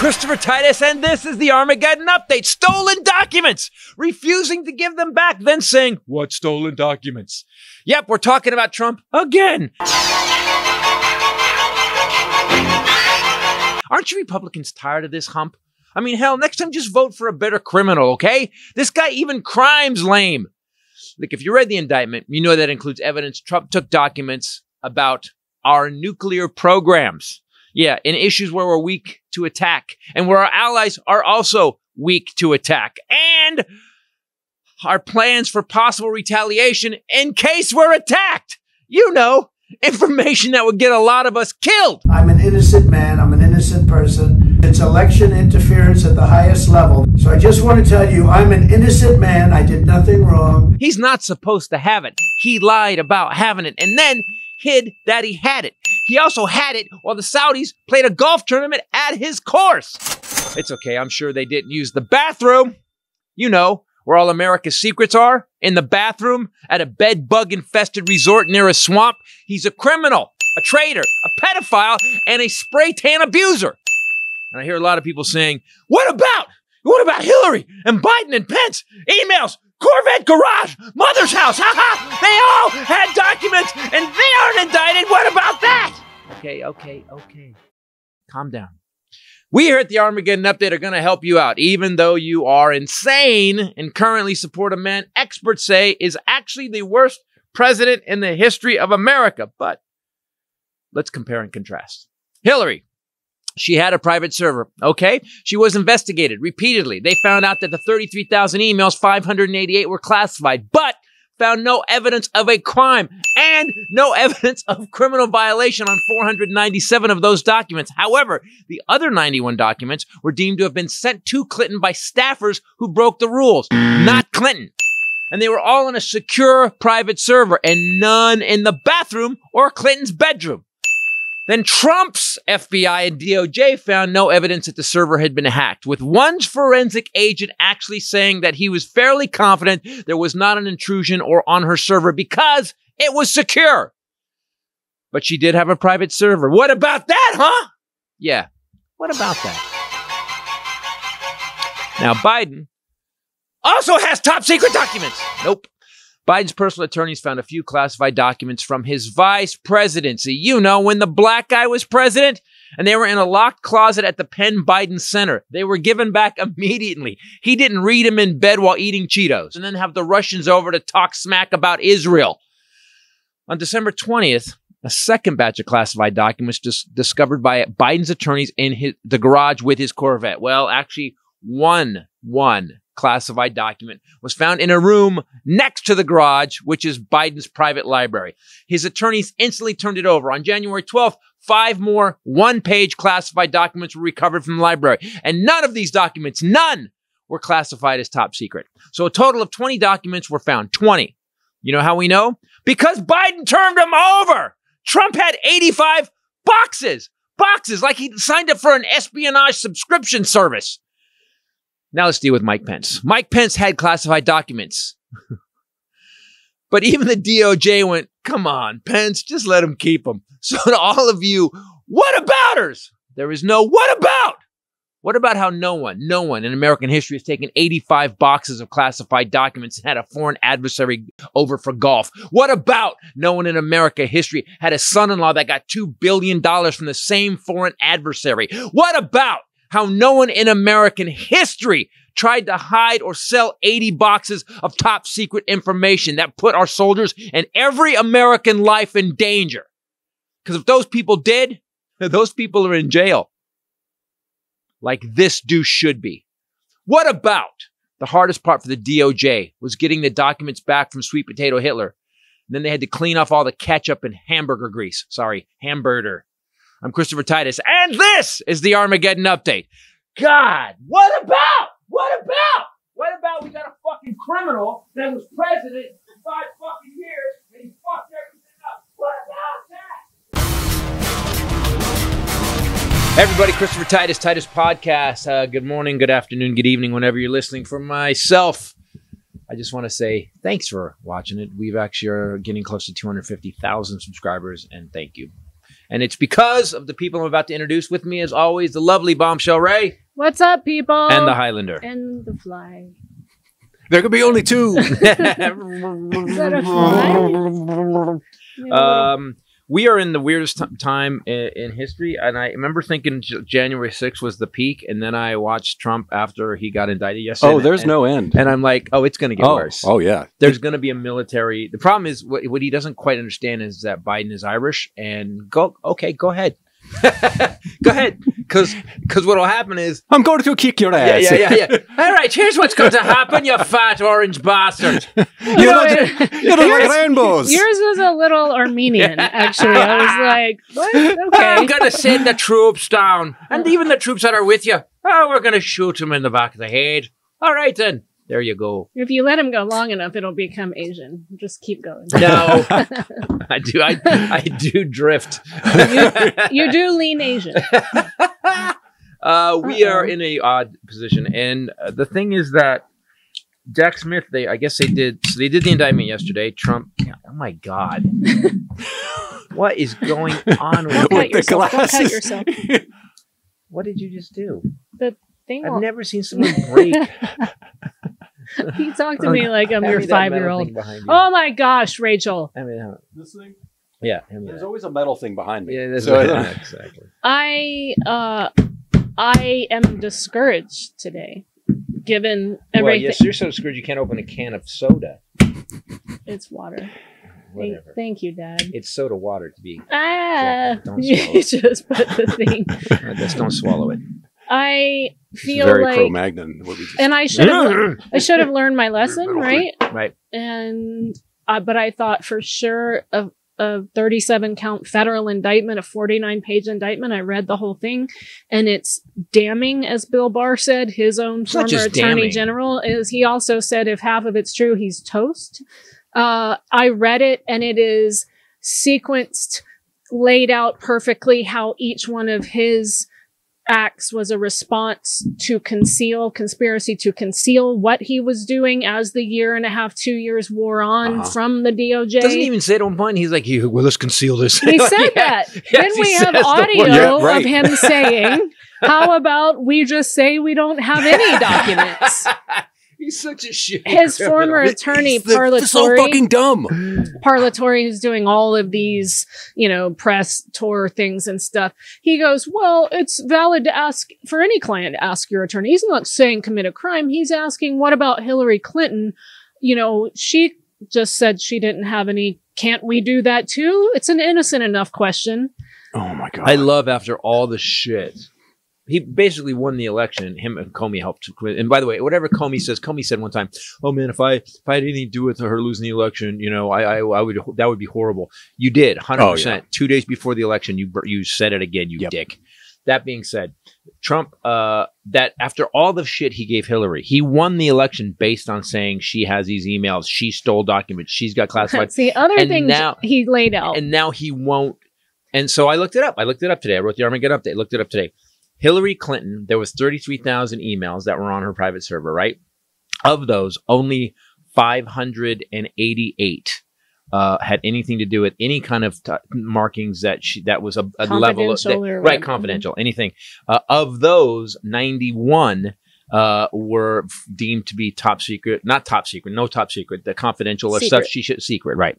Christopher Titus, and this is the Armageddon Update. Stolen documents! Refusing to give them back, then saying, What stolen documents? Yep, we're talking about Trump again. Aren't you Republicans tired of this hump? I mean, hell, next time just vote for a better criminal, okay? This guy even crimes lame. Look, if you read the indictment, you know that includes evidence Trump took documents about our nuclear programs. Yeah, in issues where we're weak to attack and where our allies are also weak to attack. And our plans for possible retaliation in case we're attacked. You know, information that would get a lot of us killed. I'm an innocent man. I'm an innocent person. It's election interference at the highest level. So I just want to tell you, I'm an innocent man. I did nothing wrong. He's not supposed to have it. He lied about having it and then hid that he had it. He also had it while the Saudis played a golf tournament at his course. It's okay. I'm sure they didn't use the bathroom. You know, where all America's secrets are? In the bathroom at a bed bug infested resort near a swamp. He's a criminal, a traitor, a pedophile, and a spray tan abuser. And I hear a lot of people saying, What about? What about Hillary and Biden and Pence? Emails, Corvette garage, mother's house, ha ha! They all had documents and they aren't indicted. What about that? Okay, okay, okay. Calm down. We here at the Armageddon Update are going to help you out, even though you are insane and currently support a man experts say is actually the worst president in the history of America. But let's compare and contrast. Hillary, she had a private server. Okay. She was investigated repeatedly. They found out that the 33,000 emails, 588 were classified, but found no evidence of a crime and no evidence of criminal violation on 497 of those documents. However, the other 91 documents were deemed to have been sent to Clinton by staffers who broke the rules, not Clinton. And they were all on a secure private server and none in the bathroom or Clinton's bedroom. Then Trump's FBI and DOJ found no evidence that the server had been hacked, with one forensic agent actually saying that he was fairly confident there was not an intrusion or on her server because it was secure. But she did have a private server. What about that, huh? Yeah. What about that? Now, Biden also has top secret documents. Nope. Biden's personal attorneys found a few classified documents from his vice presidency. You know, when the black guy was president and they were in a locked closet at the Penn Biden Center. They were given back immediately. He didn't read them in bed while eating Cheetos and then have the Russians over to talk smack about Israel. On December 20th, a second batch of classified documents dis- discovered by Biden's attorneys in his, the garage with his Corvette. Well, actually, one, one classified document was found in a room next to the garage, which is Biden's private library. His attorneys instantly turned it over. On January 12th, five more one page classified documents were recovered from the library. And none of these documents, none were classified as top secret. So a total of 20 documents were found. 20. You know how we know? Because Biden turned them over. Trump had 85 boxes. Boxes like he signed up for an espionage subscription service. Now let's deal with Mike Pence. Mike Pence had classified documents. but even the DOJ went, come on, Pence, just let him keep them. So to all of you, what abouters? There is no what about. What about how no one, no one in American history has taken 85 boxes of classified documents and had a foreign adversary over for golf? What about no one in America history had a son-in-law that got $2 billion from the same foreign adversary? What about how no one in American history tried to hide or sell 80 boxes of top secret information that put our soldiers and every American life in danger. Because if those people did, those people are in jail. Like this douche should be. What about the hardest part for the DOJ was getting the documents back from Sweet Potato Hitler. And then they had to clean off all the ketchup and hamburger grease. Sorry, hamburger I'm Christopher Titus, and this is the Armageddon Update. God, what about? What about? What about we got a fucking criminal that was president for five fucking years and he fucked everything up? What about that? Everybody, Christopher Titus, Titus Podcast. Uh, good morning, good afternoon, good evening, whenever you're listening. For myself, I just want to say thanks for watching it. We've actually are getting close to 250,000 subscribers, and thank you. And it's because of the people I'm about to introduce with me, as always, the lovely Bombshell Ray What's up, people? and the Hylinder. and the fly. There could be only two. Is that a fly? Um, we are in the weirdest t- time in, in history, and I remember thinking J- January 6th was the peak, and then I watched Trump after he got indicted yesterday. oh, there's and, no end. And I'm like, oh, it's going to get oh, worse. oh yeah. There's going to be a military. The problem is what, what he doesn't quite understand is that Biden is Irish, and go okay, go ahead, go ahead, because because what'll happen is I'm going to kick your ass. yeah yeah yeah. All right, here's what's going to happen, you fat orange bastard. you don't, you don't like rainbows. Yours was a little Armenian, actually. I was like, what? I'm going to send the troops down, and even the troops that are with you. Oh, we're going to shoot them in the back of the head. All right then. There you go. If you let him go long enough, it'll become Asian. Just keep going. No, I do. I I do drift. You do lean Asian. uh, we Uh-oh. are in a odd position, and uh, the thing is that Jack Smith. They, I guess they did. So they did the indictment yesterday. Trump. Oh my God, what is going on with With you? cut the yourself. Don't cut glasses. yourself. What did you just do? The Thing I've will- never seen someone break. he talked to me like I'm your five year old. you. Oh my gosh, Rachel. I mean, This thing? yeah, hand me There's that. always a metal thing behind me. Yeah, So- right. exactly. I uh I am discouraged today. Given everything. Well, yes, you're so discouraged you can't open a can of soda. it's water. Thank, Whatever. thank you, Dad. It's soda water to be. Ah, don't you swallow. just put the thing. Just don't swallow it. I feel very like, Cro-Magnon. What we and I should have, I should have learned my lesson, right? right. And uh, but I thought for sure a, a 37 count federal indictment, a 49 page indictment. I read the whole thing, and it's damning, as Bill Barr said, his own It's former attorney damning. general. Is he also said if half of it's true, he's toast. Uh, I read it, and it is sequenced, laid out perfectly how each one of his acts was a response to conceal conspiracy to conceal what he was doing as the year and a half two years wore on Uh-huh. from the doj Doesn't even say it on point. He's like, "Here, well, let's conceal this. he said yeah. that Yes, then we have audio. Yeah, right. of him saying how about we just say we don't have any documents He's such a shit. his former attorney It's the- it's so fucking dumb. Parlatore is doing all of these, you know, press tour things and stuff. He goes, Well, it's valid to ask for any client to ask your attorney. He's not saying commit a crime. He's asking, What about Hillary Clinton? You know, she just said she didn't have any. Can't we do that too? It's an innocent enough question. Oh my god. I love after all the shit. He basically won the election. Him and Comey helped. And by the way, whatever Comey says, Comey said one time, "Oh man, if I if I had anything to do with her losing the election, you know, I I, I would that would be horrible." You did, hundred Oh, percent. Two days before the election, you you said it again, you Yep. dick. That being said, Trump, uh, that after all the shit he gave Hillary, he won the election based on saying she has these emails, she stole documents, she's got classified That's the other And thing now- he laid out. and now he won't. And so I looked it up. I looked it up today. I wrote the Armageddon update. Looked it up today. Hillary Clinton. There was thirty three thousand emails that were on her private server. Right. Of those, only five hundred and eighty eight. Uh, had anything to do with any kind of t- markings that she that was a, a level of that- right confidential anything uh, of those 91 uh, were f- deemed to be top secret not top secret no top secret the confidential or stuff she should secret right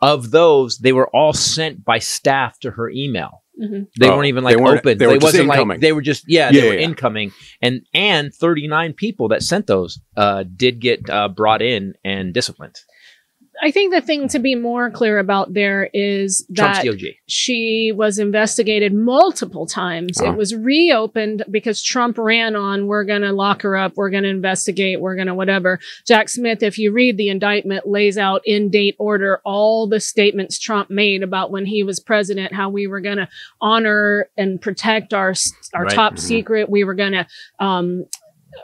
of those, they were all sent by staff to her email. Mhm. They Oh, weren't even they like weren't- open. they were wasn't like incoming. they were just yeah, Yeah, they were yeah, yeah. incoming. And and 39 people that sent those uh, did get uh, brought in and disciplined. I think the thing to be more clear about there is that she was investigated multiple times. It was reopened because Trump ran on, we're going to lock her up, we're going to investigate, we're going to whatever. Jack Smith, if you read the indictment, lays out in date order all the statements Trump made about when he was president, how we were going to honor and protect our, our Right. top Mhm. secret. We were going to, um,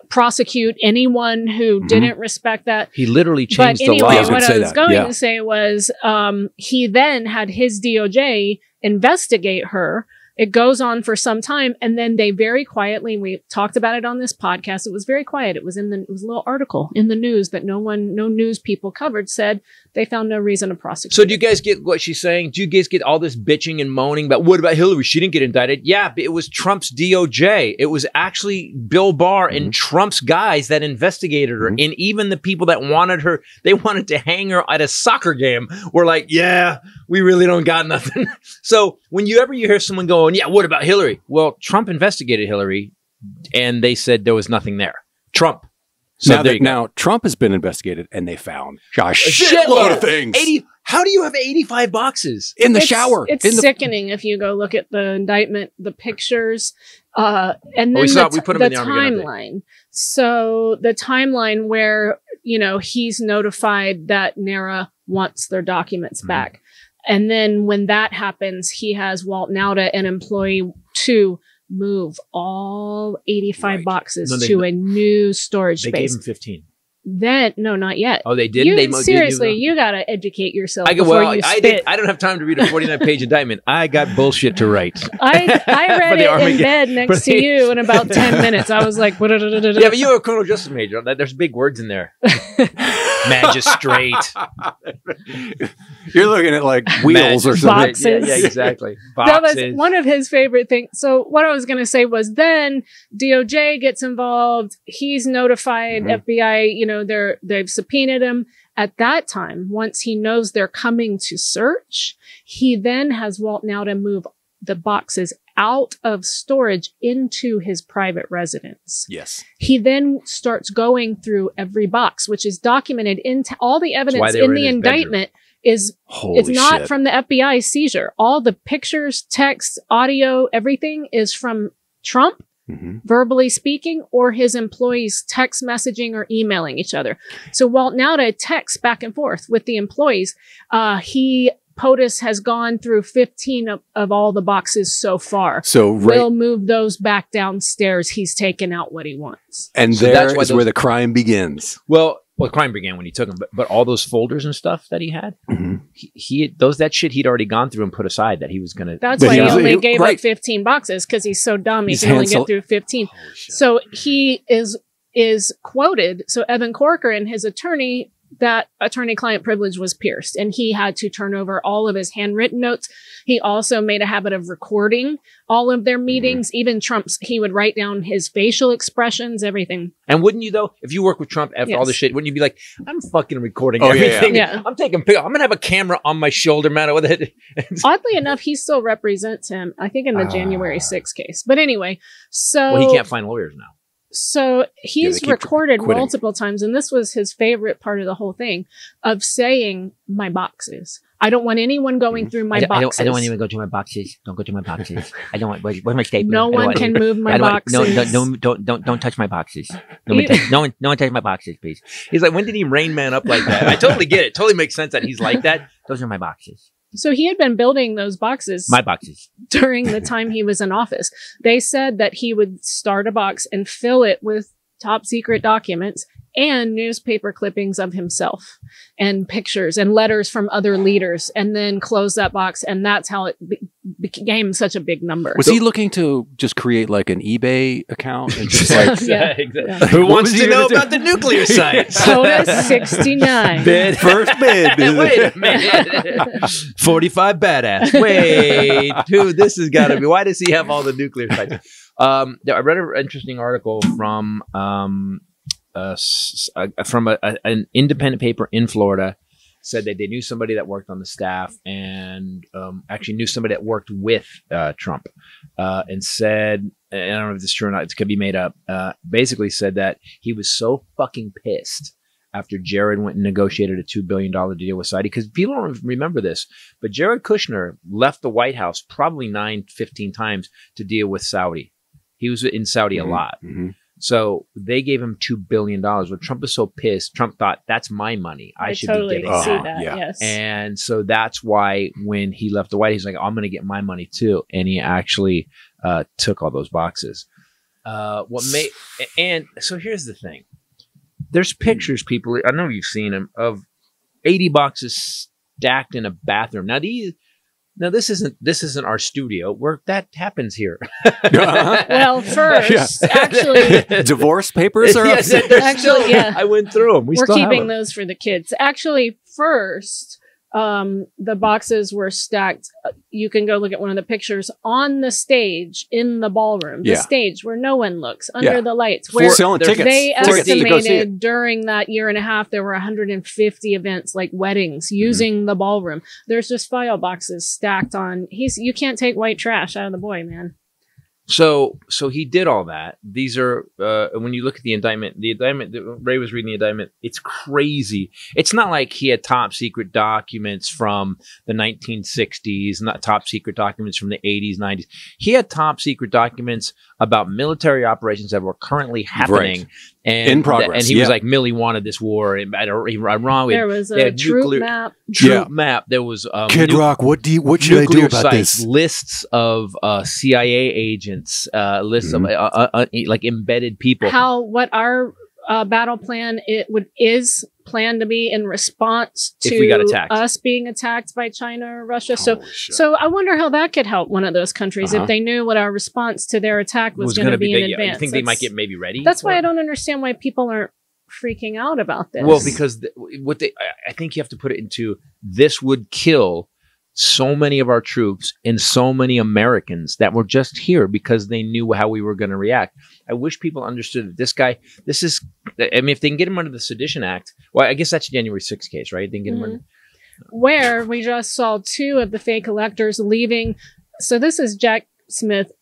prosecute anyone who Mhm. didn't respect that He literally but changed anyway, the law. I what I was that, going yeah. to say was um, he then had his DOJ investigate her, It goes on for some time, and then they very quietly. We talked about it on this podcast. It was very quiet. It was in the it was a little article in the news that no one, no news people covered. Said they found no reason to prosecute. So do you guys get what she's saying? Do you guys get all this bitching and moaning about what about Hillary? She didn't get indicted. Yeah, but it was Trump's DOJ. It was actually Bill Barr Mm-hmm. and Trump's guys that investigated her, Mhm. and even the people that wanted her, they wanted to hang her at a soccer game. Were like, yeah, we really don't got nothing. so whenever you hear someone going, yeah, what about Hillary? Well, Trump investigated Hillary, and they said there was nothing there. Trump. So now, there that, now Trump has been investigated, and they found a shitload. shitload of things 80 how do you have 85 boxes in the It's- shower. It's in the, sickening if you go look at the indictment, the pictures, uh, and Oh, then we saw the. We t- put 'em the in the timeline. So the timeline where you know he's notified that NARA wants their documents Mhm. back, and then when that happens, he has Walt Nauta, an employee, to move all 85 Right. boxes No, they- to a new storage They gave space. him 15. Then no, not yet. Oh, they did. You, they mo- seriously, that? you gotta educate yourself I go. before Well, you I spit. did. I don't have time to read a 49 page indictment. I got bullshit to write. I I read it Army- in bed next to you in about ten minutes. I was like, yeah, but you're a criminal justice major. There's big words in there. Magistrate. You're looking at like wheels or something. Boxes. Yeah, yeah, exactly. that was one of his favorite things. So what I was going to say was then DOJ gets involved. He's notified Mm-hmm. Mhm. FBI. You know they're they've subpoenaed him. At that time, once he knows they're coming to search, he then has Walt now to move the boxes out of storage into his private residence. Yes. He then starts going through every box, which is documented in t- all the evidence in the his bedroom. indictment is Holy it's not shit. from the FBI seizure. All the pictures, text, audio, everything is from Trump Mhm. verbally speaking or his employees text messaging or emailing each other. So Walt Nauta texts back and forth with the employees. Uh, he POTUS has gone through 15 of, of all the boxes so far. So right, We'll move those back downstairs. He's taken out what he wants. and So there that's is those- where the crime begins. well, well, crime began when he took them, but, but all those folders and stuff that he had, Mhm. he, he those that shit he'd already gone through and put aside that he was gonna. That's why he he was- only he- gave right. up 15 boxes because he's so dumb. He He's can only get through 15. Holy shit. So he is is quoted. So Evan Corcoran, and his attorney, that attorney-client privilege was pierced, and he had to turn over all of his handwritten notes. He also made a habit of recording all of their meetings, even Trump's. He would write down his facial expressions, everything. And wouldn't you though, if you work with Trump after all this shit, wouldn't you be like, I'm fucking recording Oh, yeah, yeah. everything. Yeah. I'm taking pic- I'm gonna have a camera on my shoulder, man. With it. Oddly enough, he still represents him. I think in the Ah. January 6th case. But anyway, so well, he can't find lawyers now. So he's keep recorded quitting. multiple times, and this was his favorite part of the whole thing of saying my boxes. I don't want anyone going through my I, don't, I, boxes. don't, I don't want anyone to go to my boxes. Don't go to my boxes. I don't want. Where's, where's my stapler? no one can move I my don't want- boxes. no, no, no, don't, don't, don't touch my boxes. No one, touch, no one, no one touch my boxes, please. He's like, when did he rain man up like that? I totally get it. Totally makes sense that he's like that. Those are my boxes. So he had been building those boxes My boxes. during the time he was in office. They said that he would start a box and fill it with top secret documents and newspaper clippings of himself and pictures and letters from other leaders and then close that box and that's how it became such a big number. Was he looking to just create like an eBay account and just like Yeah. exactly. Who What wants to know gonna do? about the nuclear sites? POTUS 69. Bid. first bid? Wait a minute. 45 badass. Wait, dude, this has got to be. Why does he have all the nuclear sites? Um, I read an interesting article from um, uh, s- uh, from a, a- an independent paper in Florida. Said that they knew somebody that worked on the staff and um, actually knew somebody that worked with uh, Trump, uh, and said, and I don't know if this is true or not. It could be made up. Uh, basically, said that he was so fucking pissed after Jared went and negotiated a $2 billion deal with Saudi. Because people don't remember this, but Jared Kushner left the White House probably nine, 15 times to deal with Saudi. He was in Saudi a lot. Mhm. So they gave him $2 billion. When Trump was so pissed, Trump thought, that's my money. I, I should totally be see getting Uh-huh, that. that. yeah. Yes. And so that's why when he left the White House, he's like, I'm going to get my money too. And he actually uh, took all those boxes. Uh, what made, and so here's the thing there's pictures, people, I know you've seen them, of 80 boxes stacked in a bathroom. Now, these, Now this isn't this isn't our studio where that happens here. Uh-huh. Well, first, Yeah. actually, Divorce papers are Yes, up they're Actually, still- yeah. I went through them. We we're still have keeping them. those for the kids. Actually, first, um, the boxes were stacked. You can go look at one of the pictures on the stage in the ballroom, the Yeah. stage where no one looks under Yeah. the lights. Where selling they're- tickets. they Tickets to go see it. estimated during that year and a half there were 150 events like weddings Mm-hmm. using the ballroom. There's just file boxes stacked on. He's you can't take white trash out of the boy, man. So so he did all that. These are uh, when you look at the indictment, the indictment that Ray was reading the indictment. It's crazy. It's not like he had top secret documents from the 1960s, not top secret documents from the 80s, 90s. He had top secret documents about military operations that were currently happening and In progress, And he yeah. was like, Milley wanted this war, and I don't- I'm wrong. There was a had troop nuclear- map. troop Yeah. map. There was um, Kid nu- Rock, what do you, what should I do about sites, this? lists of uh, CIA agents, uh, lists Mhm. of uh, uh, uh, like embedded people. How what our uh, battle plan it would is planned to be in response If to we got attacked. us being attacked by China or Russia. So Holy shit. so I wonder how that could help one of those countries Uh-huh. if they knew what our response to their attack was, going gonna to be, in yeah, advance. You think they might get maybe ready? That's why for I don't understand why people aren't freaking out about this. Well, because th- what they, I- I think you have to put it into this would kill so many of our troops and so many Americans that were just here because they knew how we were going to react. I wish people understood that this guy, this is, I mean, if they can get him under the Sedition Act, well, I guess that's a January 6th case, right? They can get him Mhm. under, where we just saw two of the fake electors leaving. So this is Jack Smith,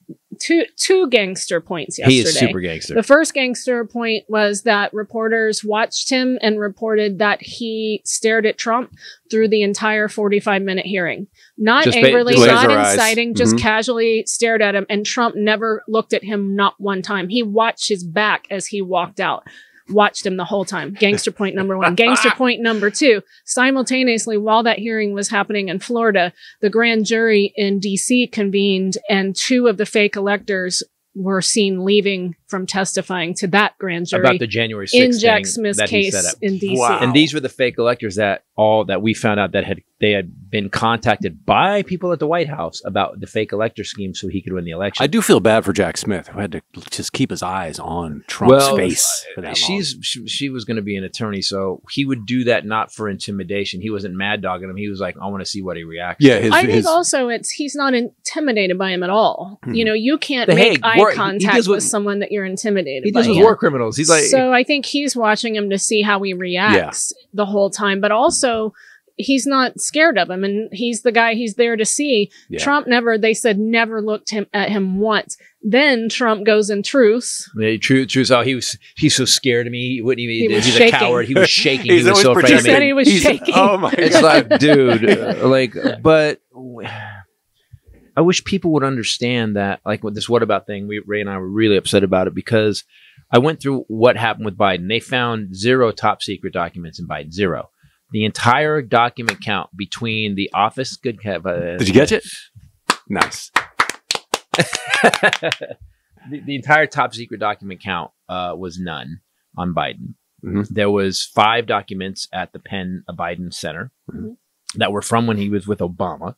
two two gangster points yesterday. he is super gangster. The first gangster point was that reporters watched him and reported that he stared at Trump through the entire 45 minute hearing. Not Just angrily, just not eyes. inciting, just Mhm. casually stared at him. And Trump never looked at him, not one time. He watched his back as he walked out. Watched him the whole time. Gangster point number one. Gangster point number two. Simultaneously, while that hearing was happening in Florida, the grand jury in DC convened, and two of the fake electors were seen leaving from testifying to that grand jury about the January 6th in Jack thing Smith's that case in DC. Wow. And these were the fake electors that all that we found out that had they had been contacted by people at the White House about the fake elector scheme so he could win the election. I do feel bad for Jack Smith, who had to just keep his eyes on Trump's face for that she's she, she was going to be an attorney, so he would do that not for intimidation. He wasn't mad dogging him. He was like, I want to see what he reacts. Yeah, to. his- I think also it's he's not intimidated by him at all. Hmm. You know, you can't The make Hague, eye war- he- he contact with, with- someone that you're intimidated he by. deals with war criminals. He's like, so I think he's watching him to see how he reacts the whole time, but also he's not scared of him, and he's the guy he's there to see. Yeah. Trump never, they said, never looked him at him once. Then Trump goes in truce. Yeah, true, true. So he was, he's so scared of me. He wouldn't even, He was he's shaking. a coward. He was shaking. he was so afraid of He said me. he was He's- shaking. Oh my God. It's like, dude, uh, like, but I wish people would understand that, like, with this "what about" thing, we Ray and I were really upset about it because I went through what happened with Biden. They found zero top secret documents in Biden, zero. The entire document count between the office, good. Uh, Did you catch it? Nice. the, the entire top secret document count uh, was none on Biden. Mhm. There was five documents at the Penn uh, Biden Center Mhm. that were from when he was with Obama.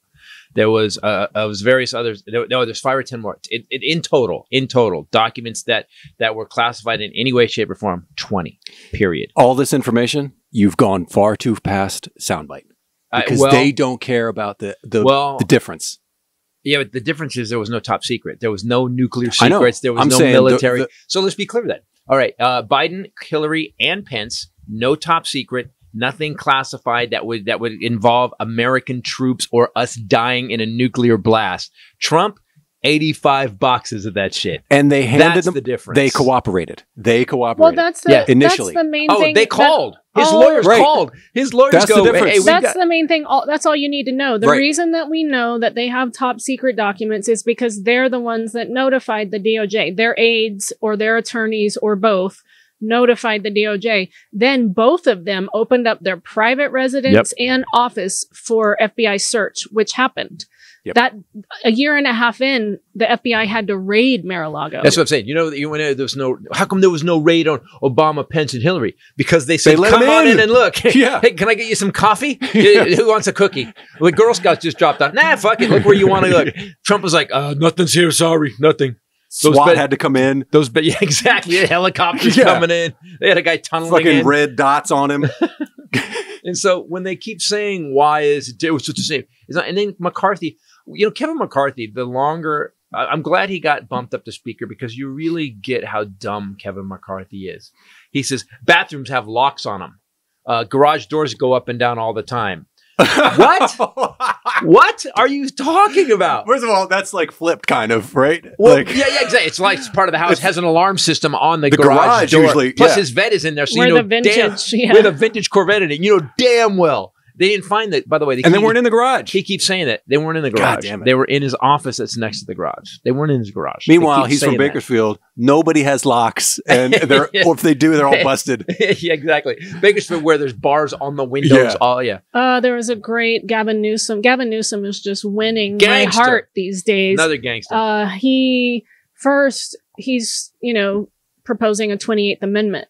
There was uh, uh, was various others. There, no, there's five or ten more. It, it, in total, in total, documents that that were classified in any way, shape, or form. Twenty. Period. All this information, you've gone far too past soundbite Uh, because well, they don't care about the the, well, the difference. yeah, but the difference is there was no top secret. There was no nuclear secrets. There was I'm no saying the- military. the- so let's be clear then. All right, uh, Biden, Hillary, and Pence, no top secret, nothing classified that would that would involve American troops or us dying in a nuclear blast. Trump, eighty-five boxes of that shit. And they handed That's them. the difference. They cooperated. They cooperated. Well, that's the, Yeah. Initially. That's the main Oh, thing. they that- called. His Oh. lawyers Right. called. His lawyers That's the go. difference. Hey, we that's got- the main thing. All, that's all you need to know. The Right. reason that we know that they have top secret documents is because they're the ones that notified the DOJ, their aides or their attorneys or both notified the DOJ. Then both of them opened up their private residence and office for FBI search, which happened. Yep. That a year and a half in, the FBI had to raid Mar-a-Lago. That's what I'm saying. You know, you when there was no. How come there was no raid on Obama, Pence, and Hillary? Because they said, let "Come 'em on in." in and look. Yeah. hey, can I get you some coffee? Who wants a cookie? The Girl Scouts just dropped out. Nah, fuck it. Look where you want to look. Trump was like, uh, "Nothing's here. Sorry, nothing." Those SWAT bed- had to come in. Those, but yeah, exactly. Helicopters Yeah. coming in. They had a guy tunneling Fucking in. red dots on him. And so when they keep saying why is it, it was just the same, it's not, and then McCarthy, you know, Kevin McCarthy, the longer I'm glad he got bumped up to speaker because you really get how dumb Kevin McCarthy is. He says bathrooms have locks on them. Uh, garage doors go up and down all the time. What? What are you talking about? First of all, that's like flipped, kind of, right? Well, like, yeah, yeah, exactly. It's like it's part of the house. Has an alarm system on the, The garage, garage door. usually, Plus, yeah. his vet is in there, so Where you know the vintage- damn, yeah. with a vintage Corvette in it. You know damn well they didn't find that. By the way, they and they weren't in the garage. He keeps saying that they weren't in the God garage. damn it. They were in his office that's next to the garage. They weren't in his garage. Meanwhile, he's from saying that. Bakersfield. Nobody has locks, and they're or if they do, they're all busted. yeah, exactly. Bakersfield, where there's bars on the windows. Yeah. All yeah. Uh, there was a great Gavin Newsom. Gavin Newsom is just winning Gangster. my heart these days. Another gangster. Uh, he first he's you know proposing a 28th Amendment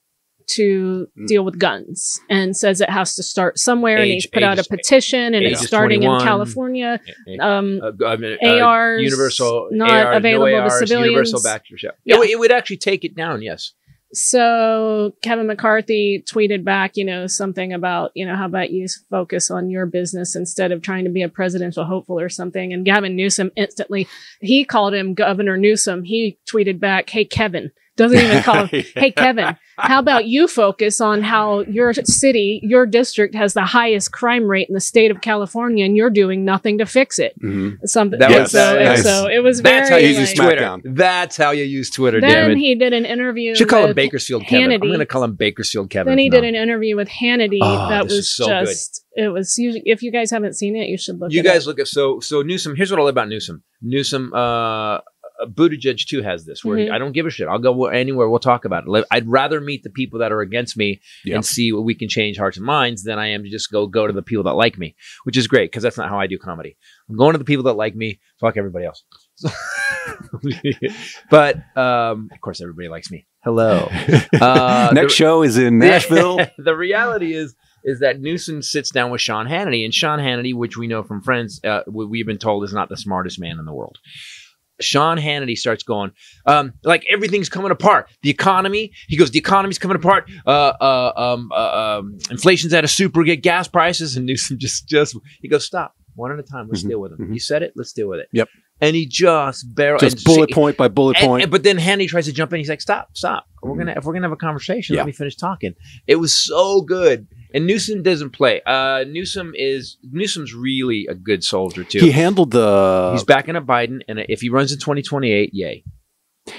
to Mm. deal with guns and says it has to start somewhere. and Age- he's put out a petition, and age it's starting in California. Um, Uh, I mean, ARs universal not ARs, available to no ARs, civilians. Universal. Yeah. Yeah. It, it would actually take it down. Yes. So Kevin McCarthy tweeted back, you know, something about, you know, how about you focus on your business instead of trying to be a presidential hopeful or something. And Gavin Newsom instantly, he called him Governor Newsom. He tweeted back, Hey, Kevin. Doesn't even call him, Hey, Kevin, how about you focus on how your city, your district has the highest crime rate in the state of California and you're doing nothing to fix it. Mhm. Something. That was- so, nice. so it was That's very how you easy use like- Twitter. Smackdown. That's how you use Twitter. then damn it. he did an interview. Should call him with Bakersfield Kevin. I'm going to call him Bakersfield Kevin. Then he from did an interview with Hannity Oh, that was is so good. just it was if you guys haven't seen it, you should look you it guys up. look at so so Newsom. Here's what I love about Newsom. Newsom, uh, uh, Buttigieg too has this where he- Mhm. I don't give a shit. I'll go anywhere. We'll talk about it. I'd rather meet the people that are against me Yeah. and see what we can change hearts and minds than I am to just go go to the people that like me, which is great because that's not how I do comedy. I'm going to the people that like me. Fuck everybody else. but um, of course, everybody likes me. Hello. Uh, Next the- show is in Nashville. the reality is is that Newsom sits down with Sean Hannity, and Sean Hannity, which we know from Friends, uh, we- we've been told is not the smartest man in the world. Sean Hannity starts going, um, like everything's coming apart. The economy, he goes, the economy's coming apart. Uh, uh, um, uh, um, inflation's at a super get gas prices, and Newsom just, just, he goes, stop, one at a time. Let's Mhm, deal with them. mhm. You said it. Let's deal with it. Yep. And he just barrel Just bullet see- point by bullet and- point. and- but then Hannity tries to jump in. He's like, "Stop, stop. We're gonna if we're gonna have a conversation. Yeah. Let me finish talking." It was so good. And Newsom doesn't play. Uh, Newsom is Newsom's really a good soldier too. he handled the He's backing up Biden, and if he runs in 2028, yay.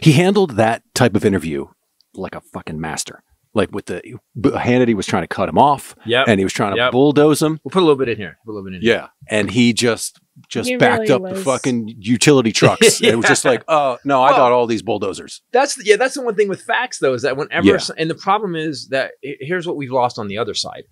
he handled that type of interview like a fucking master. Like with the Hannity was trying to cut him off, Yep. and he was trying to Yep. bulldoze him. we'll put a little bit in here. Put a little bit in. here. Yeah, and he just just backed really up the fucking utility trucks. It was just like, oh no, I Well- got all these bulldozers. That's the, yeah. That's the one thing with facts though is that whenever Yeah. and the problem is that here's what we've lost on the other side.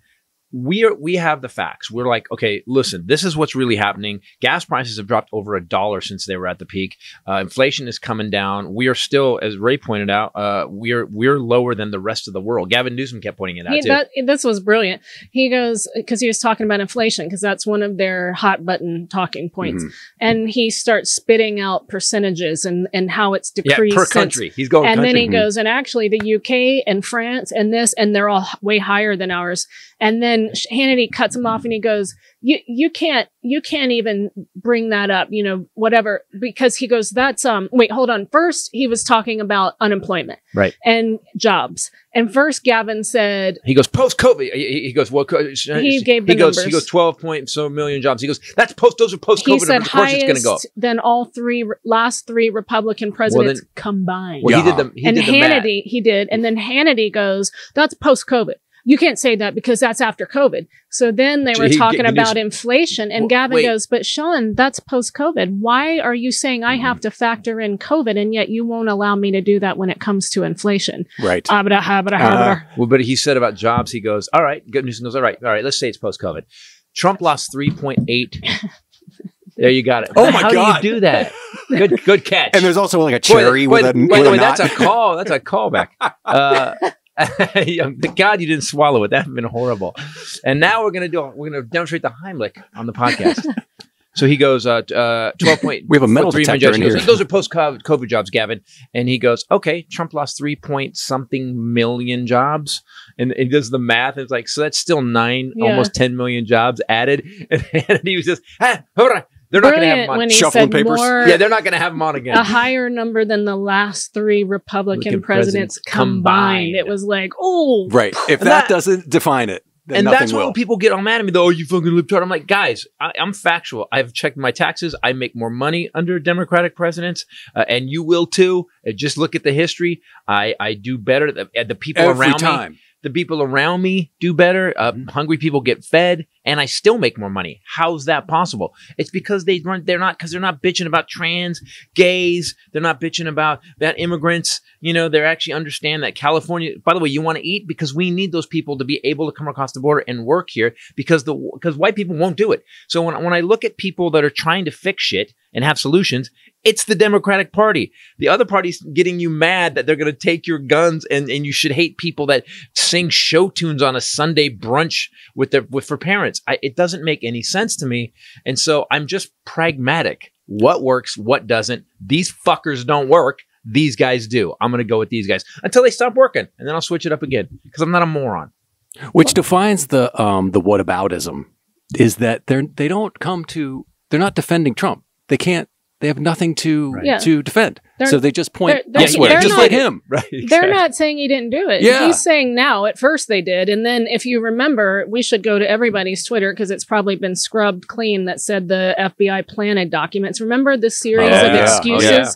We are we have the facts. We're like, okay, listen, this is what's really happening. Gas prices have dropped over a dollar since they were at the peak. Uh, inflation is coming down. We are still, as Ray pointed out, uh, we're we're lower than the rest of the world. Gavin Newsom kept pointing it out He, too. that, this was brilliant. He goes because he was talking about inflation because that's one of their hot button talking points, Mm-hmm. and he starts spitting out percentages and and how it's yeah, decreased per since- country. He's going and country. then he goes, and actually the UK and France and this, and they're all way higher than ours. And then Hannity cuts him off and he goes, you, you can't, you can't even bring that up, you know, whatever, because he goes, that's, um, wait, hold on. First, he was talking about unemployment. Right. And jobs. And first Gavin said, He goes post COVID. He, he goes well. co- He gave the he goes. He goes twelve point so million jobs. He goes that's post. Those are post he COVID. said Of course, it's going to highest go. than all three, last three Republican presidents combined. Well, he did the he and did the math. Hannity, he did. And then Hannity goes, that's post COVID. You can't say that because that's after COVID. So then they were Gee, talking about inflation, and Gavin wait. goes, "But Sean, that's post COVID. Why are you saying I have to factor in COVID, and yet you won't allow me to do that when it comes to inflation?" Right. Uh-huh. Well, but he said about jobs, he goes, all right, good news. He goes, all right, all right, let's say it's post COVID. Trump lost 3.8. there you got it. Oh my How God. do you do that? Good, good catch. and there's also like a cherry boy, with a, by with the a way, that's a call. That's a callback. Uh, the God, you didn't swallow it. That would have been horrible. And now we're gonna do. We're gonna demonstrate the Heimlich on the podcast. So he goes, uh, uh, 12 point. We have a metal three detector in jobs. Here. goes, Those are post COVID jobs, Gavin. And he goes, okay, Trump lost three point something million jobs. And he does the math. And It's like, so that's still nine, Yeah. almost 10 million jobs added. And he was just, ah, hold on. They're not going to have Brilliant him on. when he Shuffling said papers. more. Yeah, they're not going to have him on again. a higher number than the last three Republican Republican presidents, presidents combined. combined. It was like, oh, right. If that, that- doesn't define it, then and that's will. when people get all mad at me. Though, oh, you fucking libtard. I'm like, guys, I, I'm factual. I've checked my taxes. I make more money under Democratic presidents, uh, and you will too. Uh, just look at the history. I I do better. The, the people Every around me, time. The people around me do better. Uh, Mhm. Hungry people get fed, and I still make more money. How's that possible? It's because they run. They're not because they're not bitching about trans, gays. They're not bitching about that immigrants. You know, they're actually understand that California. By the way, you want to eat because we need those people to be able to come across the border and work here because the because white people won't do it. So when when I look at people that are trying to fix shit and have solutions, it's the Democratic Party. The other party's getting you mad that they're going to take your guns and, and you should hate people that sing show tunes on a Sunday brunch with their with for parents. I, it doesn't make any sense to me, and so I'm just pragmatic. What works, what doesn't. These fuckers don't work. These guys do. I'm going to go with these guys until they stop working, and then I'll switch it up again because I'm not a moron. Which defines the um the whataboutism is that they're they don't come to they're not defending Trump. They can't they have nothing to Right. Yeah. to defend. They're- so they just point they're- they're- elsewhere, they're just not- like him. Right. They're not saying he didn't do it. Yeah. He's saying now. At first they did. And then if you remember, we should go to everybody's Twitter because it's probably been scrubbed clean that said the FBI planted documents. Remember the series Oh, of yeah. excuses? Oh, yeah.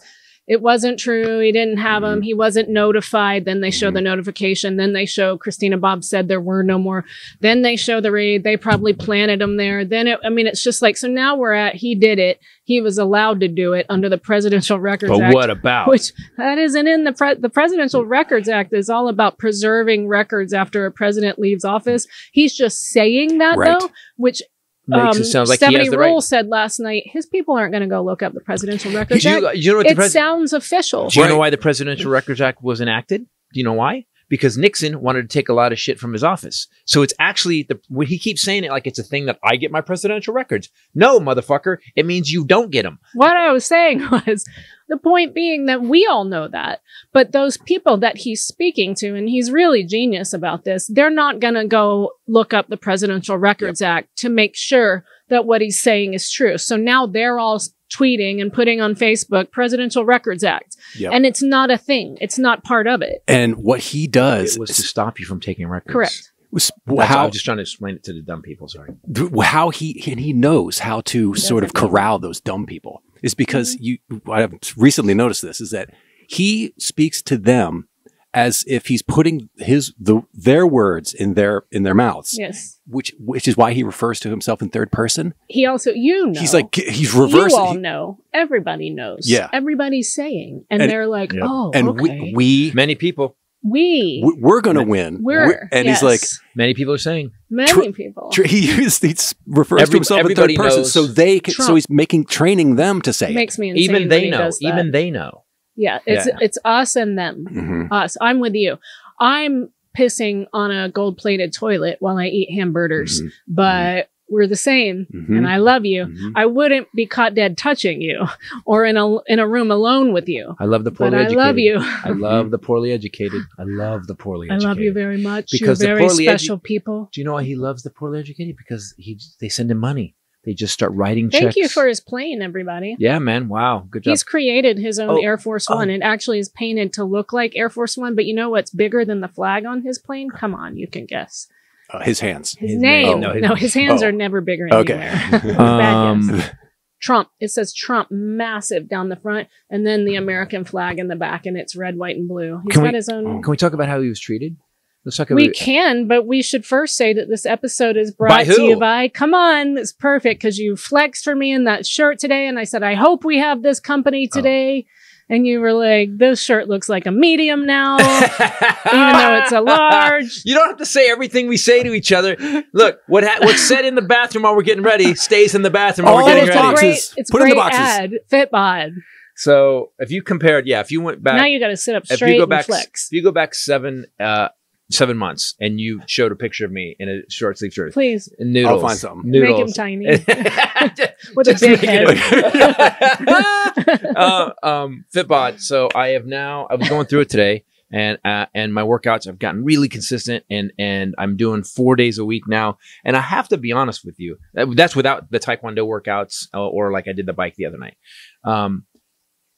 It wasn't true. He didn't have Mm-hmm. them. He wasn't notified. Then they show the notification. Then they show Christina Bobb said there were no more. Then they show the raid. They probably planted them there. Then it, I mean, it's just like so. Now we're at he did it. He was allowed to do it under the Presidential Records But Act But what about? which that isn't in the pre- the Presidential Records Act is all about preserving records after a president leaves office. He's just saying that Right. though, which makes um, it sound like he Stephanie has the Roll right. said last night. His people aren't going to go look up the Presidential Records you, Act. you know what the It president? sounds official. Do you know why the Presidential Records Act was enacted? Do you know why? Because Nixon wanted to take a lot of shit from his office. So it's actually the when he keeps saying it like it's a thing that I get my presidential records. No, motherfucker, it means you don't get them. What I was saying was the point being that we all know that, but those people that he's speaking to, and he's really genius about this, they're not going to go look up the Presidential Records Act to make sure that what he's saying is true. So now they're all tweeting and putting on Facebook Presidential Records Act. Yep. And it's not a thing. It's not part of it. And what he does It was to stop you from taking records. Correct. was That's, I how was just trying to explain it to the dumb people. Sorry. how he and he knows how to sort of doesn't. corral those dumb people is because Mm-hmm. you I've recently noticed this is that he speaks to them as if he's putting his the their words in their in their mouths Yes. which which is why he refers to himself in third person He also, you know. he's like he's you reversing all he- know. Everybody knows. Yeah. Everybody's saying. And, And- they're like, Yeah. oh, and okay. we we Many people, we, we- we're going to win we're, and yes. he's like many people are saying many Tr- people. tr- he, he's, he refers Every- to himself in third person knows so they can, so he's making training them to say it. makes me insane. even when they he know. does that. Even they know. Yeah, it's Yeah. it's us and them. Mhm. Us. I'm with you. I'm pissing on a gold plated toilet while I eat hamburgers, Mhm. but we're the same. Mhm. And I love you. Mhm. I wouldn't be caught dead touching you or in a in a room alone with you. I love the But poorly I love you. I love the poorly educated. I love the poorly educated. I love you very much. Because You're very poorly edu- special people. Do you know why he loves the poorly educated? Because he they send him money. They just start writing Thank checks. you for his plane, everybody. Yeah, man. Wow. Good job. He's created his own Oh, Air Force oh. One. It actually is painted to look like Air Force One, but you know what's bigger than the flag on his plane? Come on, you can guess. Uh, his hands His, His name. name. No, No, his, his- hands oh. are never bigger Okay. anywhere. Um, Trump. It says Trump massive down the front, and then the American flag in the back, and it's red, white, and blue. He's Can got we- his own. Can we talk about how he was treated? Let's talk about We can, but we should first say that this episode is brought to you by. Come on, it's perfect because you flexed for me in that shirt today, and I said I hope we have this company Oh. today, and you were like, "This shirt looks like a medium now, even though it's a large." You don't have to say everything we say to each other. Look, what ha- what's said in the bathroom while we're getting ready stays in the bathroom while All we're getting it's ready. boxes. great, it's Put it in the great boxes. ad, Fitbod. So if you compared, yeah, if you went back, now you got to sit up if straight you go and back, flex. if you go back seven, uh, seven months, and you showed a picture of me in a short sleeve shirt, Please noodles, I'll find something. Noodles. make him tiny Just with a big make head. it- uh, um, Fitbod. So I have now. I was going through it today, and uh, and my workouts have gotten really consistent, and and I'm doing four days a week now. And I have to be honest with you, that- that's without the Taekwondo workouts or, or like I did the bike the other night. Um,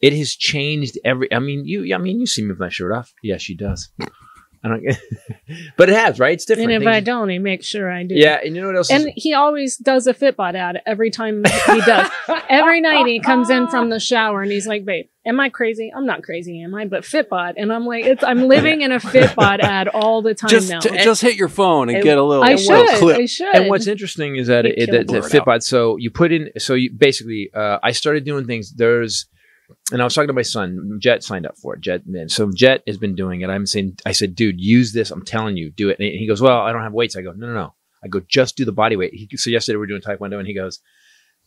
it has changed every. I mean, you. I mean, you see me with my shirt off. Yes, she does. I don't. but it has, right? It's different. and if Things- I don't, he makes sure I do. yeah, and you know what else? is- And he always does a Fitbod ad every time he does. every night he comes in from the shower and he's like, "Babe, am I crazy? I'm not crazy, am I? But Fitbod." And I'm like, "It's I'm living in a Fitbod ad all the time Just now." t- just hit your phone and And- get a little, I a little should. clip. I should. And what's interesting is that You it, it, killed that, it. that So you put in. So you basically, uh, I started doing things. There's, and I was talking to my son. Jet signed up for it. Jet, and so Jet has been doing it. I'm saying, I said, dude, use this. I'm telling you, do it. And he goes, well, I don't have weights. I go, no, no, no. I go, just do the body weight. He, so yesterday we are doing Taekwondo, and he goes,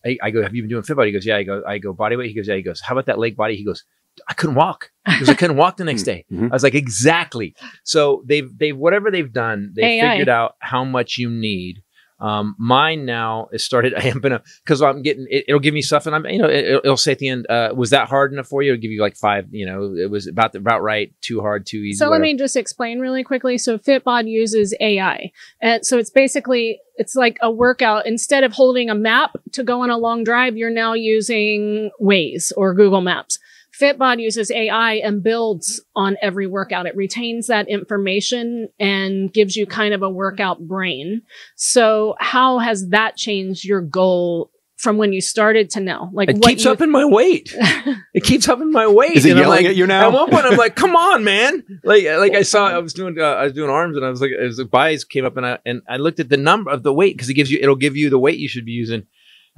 I, I go, have you been doing Fitbod? He goes, yeah. I go, I go body weight. He goes, yeah. He goes, how about that leg body? He goes, I couldn't walk. He goes, I couldn't walk the next day. Mhm. I was like, exactly. So they've they've whatever they've done, they figured out how much you need. Um, mine now is started amping up because I'm getting it, it'll give me stuff, and I'm you know it, it'll say at the end, uh, was that hard enough for you? It'll give you like five, you know, it was about the, about right, too hard, too easy. So let me just explain really quickly. So Fitbod uses AI. And so it's basically it's like a workout. Instead of holding a map to go on a long drive, you're now using Waze or Google Maps. Fitbod uses AI and builds on every workout. It retains that information and gives you kind of a workout brain. So how has that changed your goal from when you started to now? Like It what keeps you- upping my weight. it keeps upping my weight. Is it And yelling like, at you now? At one point, I'm like, "Come on, man!" Like, like I saw, I was doing, uh, I was doing arms, and I was like, as the buys came up, and I and I looked at the number of the weight because it gives you, it'll give you the weight you should be using,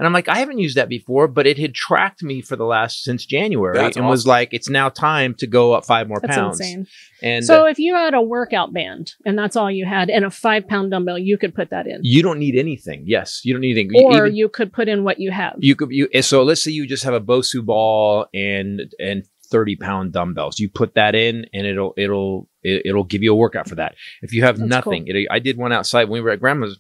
and I'm like, I haven't used that before, but it had tracked me for the last since January, That's and was like, it's now time to go up five more That's pounds. insane. And so uh, if you had a workout band and that's all you had and a five pound dumbbell, you could put that in. you don't need anything. Yes, you don't need anything. Or Even- you could put in what you have. you could you so let's say you just have a Bosu ball and and 30 pound dumbbells. You put that in and it'll it'll it, it'll give you a workout for that. If you have That's nothing, it, I did one outside when we were at grandma's.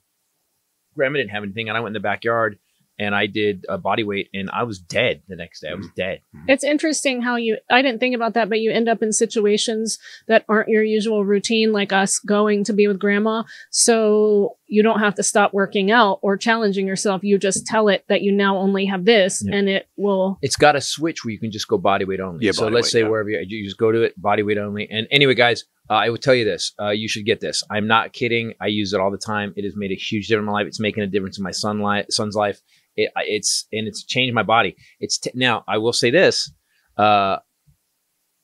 Grandma didn't have anything, and I went in the backyard and I did a body weight, and I was dead the next day. I was mm. dead. Mm. It's interesting how you, I didn't think about that, but you end up in situations that aren't your usual routine, like us going to be with grandma. So you don't have to stop working out or challenging yourself. You just tell it that you now only have this Yeah. and it will. It's got a switch where you can just go body weight only. Yeah, so let's weight, say yeah. wherever you, you just go to it, body weight only. And anyway, guys, uh, I will tell you this: uh, you should get this. I'm not kidding. I use it all the time. It has made a huge difference in my life. It's making a difference in my son li- son's life. It, it's and it's changed my body. It's t- now. I will say this: uh,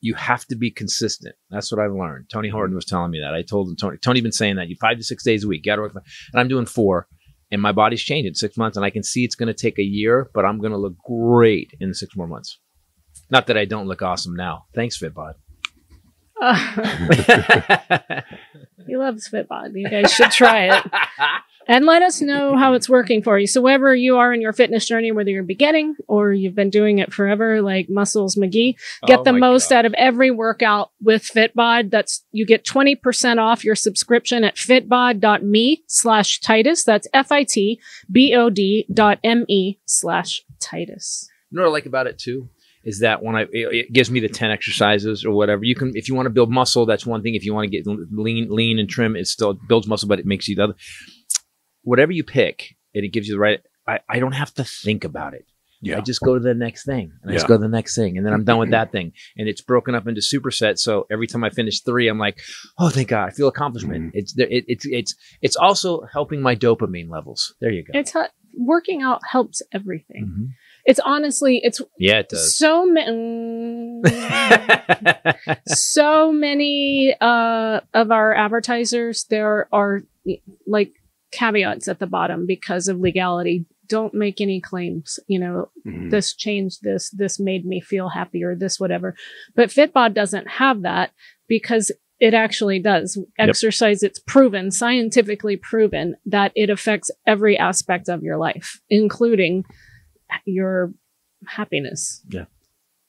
you have to be consistent. That's what I've learned. Tony Horton was telling me that. I told him Tony. Tony been saying that you five to six days a week. Got to work, and I'm doing four and my body's changing six months and i can see it's going to take a year but i'm going to look great in six more months not that i don't look awesome now thanks fitbod he loves Fitbod. You guys should try it. and let us know how it's working for you. So wherever you are in your fitness journey, whether you're beginning or you've been doing it forever, like Muscles McGee, get Oh the most God. out of every workout with Fitbod. That's you get 20% off your subscription at fitbod.me slash Titus. That's F-I-T-B-O-D dot M-E slash Titus. you know what i like about it too is that when i it, it gives me the 10 exercises or whatever you can if you want to build muscle that's one thing if you want to get lean lean and trim it still builds muscle but it makes you the other whatever you pick and it gives you the right i, I don't have to think about it Yeah. I just go to the next thing and I just go to the next thing and then I'm done with that thing. And it's broken up into supersets. So every time I finish three, I'm like, oh, thank God, I feel accomplishment. It's there. It, it's it's it's also helping my dopamine levels. There you go. It's working out helps everything. Mhm. It's honestly, it's Yeah, it does. so many. so many uh, of our advertisers there are like caveats at the bottom because of legality don't make any claims you know Mhm. this changed this this made me feel happier this whatever but fitbod doesn't have that because it actually does exercise it's proven scientifically proven that it affects every aspect of your life including your happiness Yeah.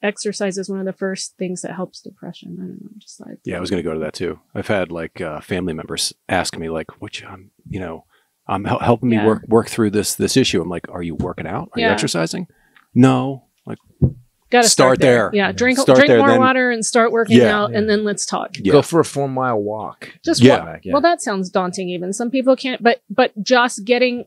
exercise is one of the first things that helps depression i don't know just like Yeah, I was going to go to that too. I've had like uh, family members ask me like, "Which um, you know, I'm hel- helping me Yeah. work work through this this issue." I'm like, "Are you working out? Are you exercising?" No. Like, gotta Start there. yeah drink Start drink there, more then- water and start working Yeah. out and then let's talk yeah. Go for a four mile walk. just Yeah. walk Back, yeah. well that sounds daunting even some people can't but but just getting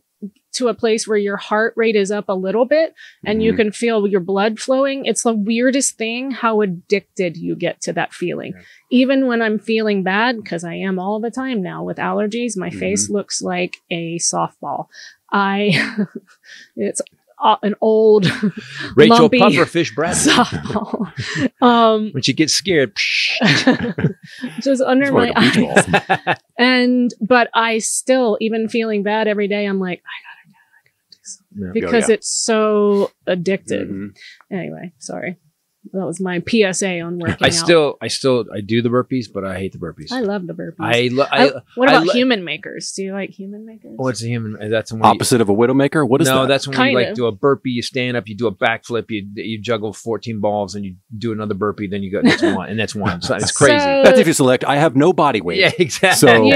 to a place where your heart rate is up a little bit and you Mhm. can feel your blood flowing it's the weirdest thing how addicted you get to that feeling Yeah. even when i'm feeling bad because i am all the time now with allergies my Mhm. face looks like a softball i it's uh, an old Rachel lumpy Pufferfish Bradley. softball um when she gets scared, just under It's my eyes and but I still, even feeling bad every day, I'm like, I gotta, I gotta do something Yeah. because yeah. it's so addicted. Mhm. Anyway, sorry, that was my PSA on working. I out. still, I still, I do the burpees, but I hate the burpees. I love the burpees. I, lo- I, I- what I about lo- human makers? Do you like human makers? what's a human? That's when you, Opposite of a widowmaker. What is no, that? that's when Kind you like of. do a burpee, you stand up, you do a backflip, you you juggle fourteen balls, and you do another burpee, then you go that's one, and that's one. So it's crazy. So- That's if you select. I have no body weight. yeah, exactly. So- you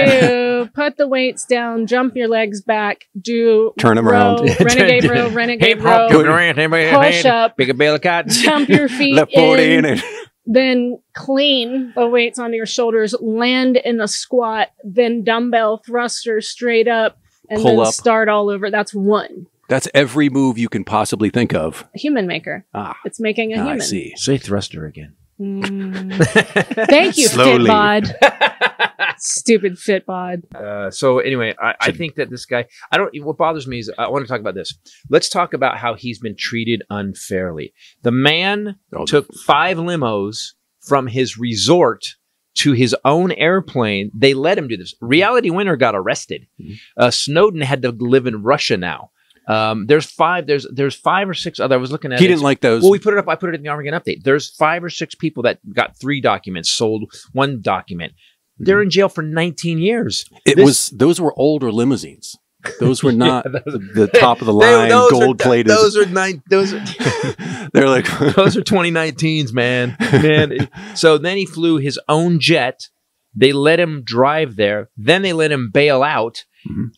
put the weights down, jump your legs back, do Turn 'em row, around. renegade row, renegade Hip hop, row, around, push up, pick a bale of cotton. jump your feet Left foot in, in and then clean the weights onto your shoulders, land in a squat, then dumbbell thruster straight up, and Pull then up. start all over. That's one that's every move you can possibly think of. human maker. Ah, It's making a I human. I see. Say thruster again. Mm. Thank you, Slowly. Fitbod. Stupid Fitbod. Uh, so anyway, I, I think that this guy, I don't. What bothers me is I want to talk about this. Let's talk about how he's been treated unfairly. The man Oh, took five limos from his resort to his own airplane. They let him do this. Reality Winner got arrested. Mhm. Uh, Snowden had to live in Russia now. Um, there's five. There's there's five or six other. I was looking at. He it. didn't like those. Well, we put it up. I put it in the Armageddon update. There's five or six people that got three documents, sold one document. They're in jail for 19 years. it this- was those were older limousines. Those were not Yeah, those- the, the top of the line, gold plated. Those are nine. Those are They're like those are 2019s, man. Man. So then he flew his own jet. They let him drive there. Then they let him bail out. Mhm.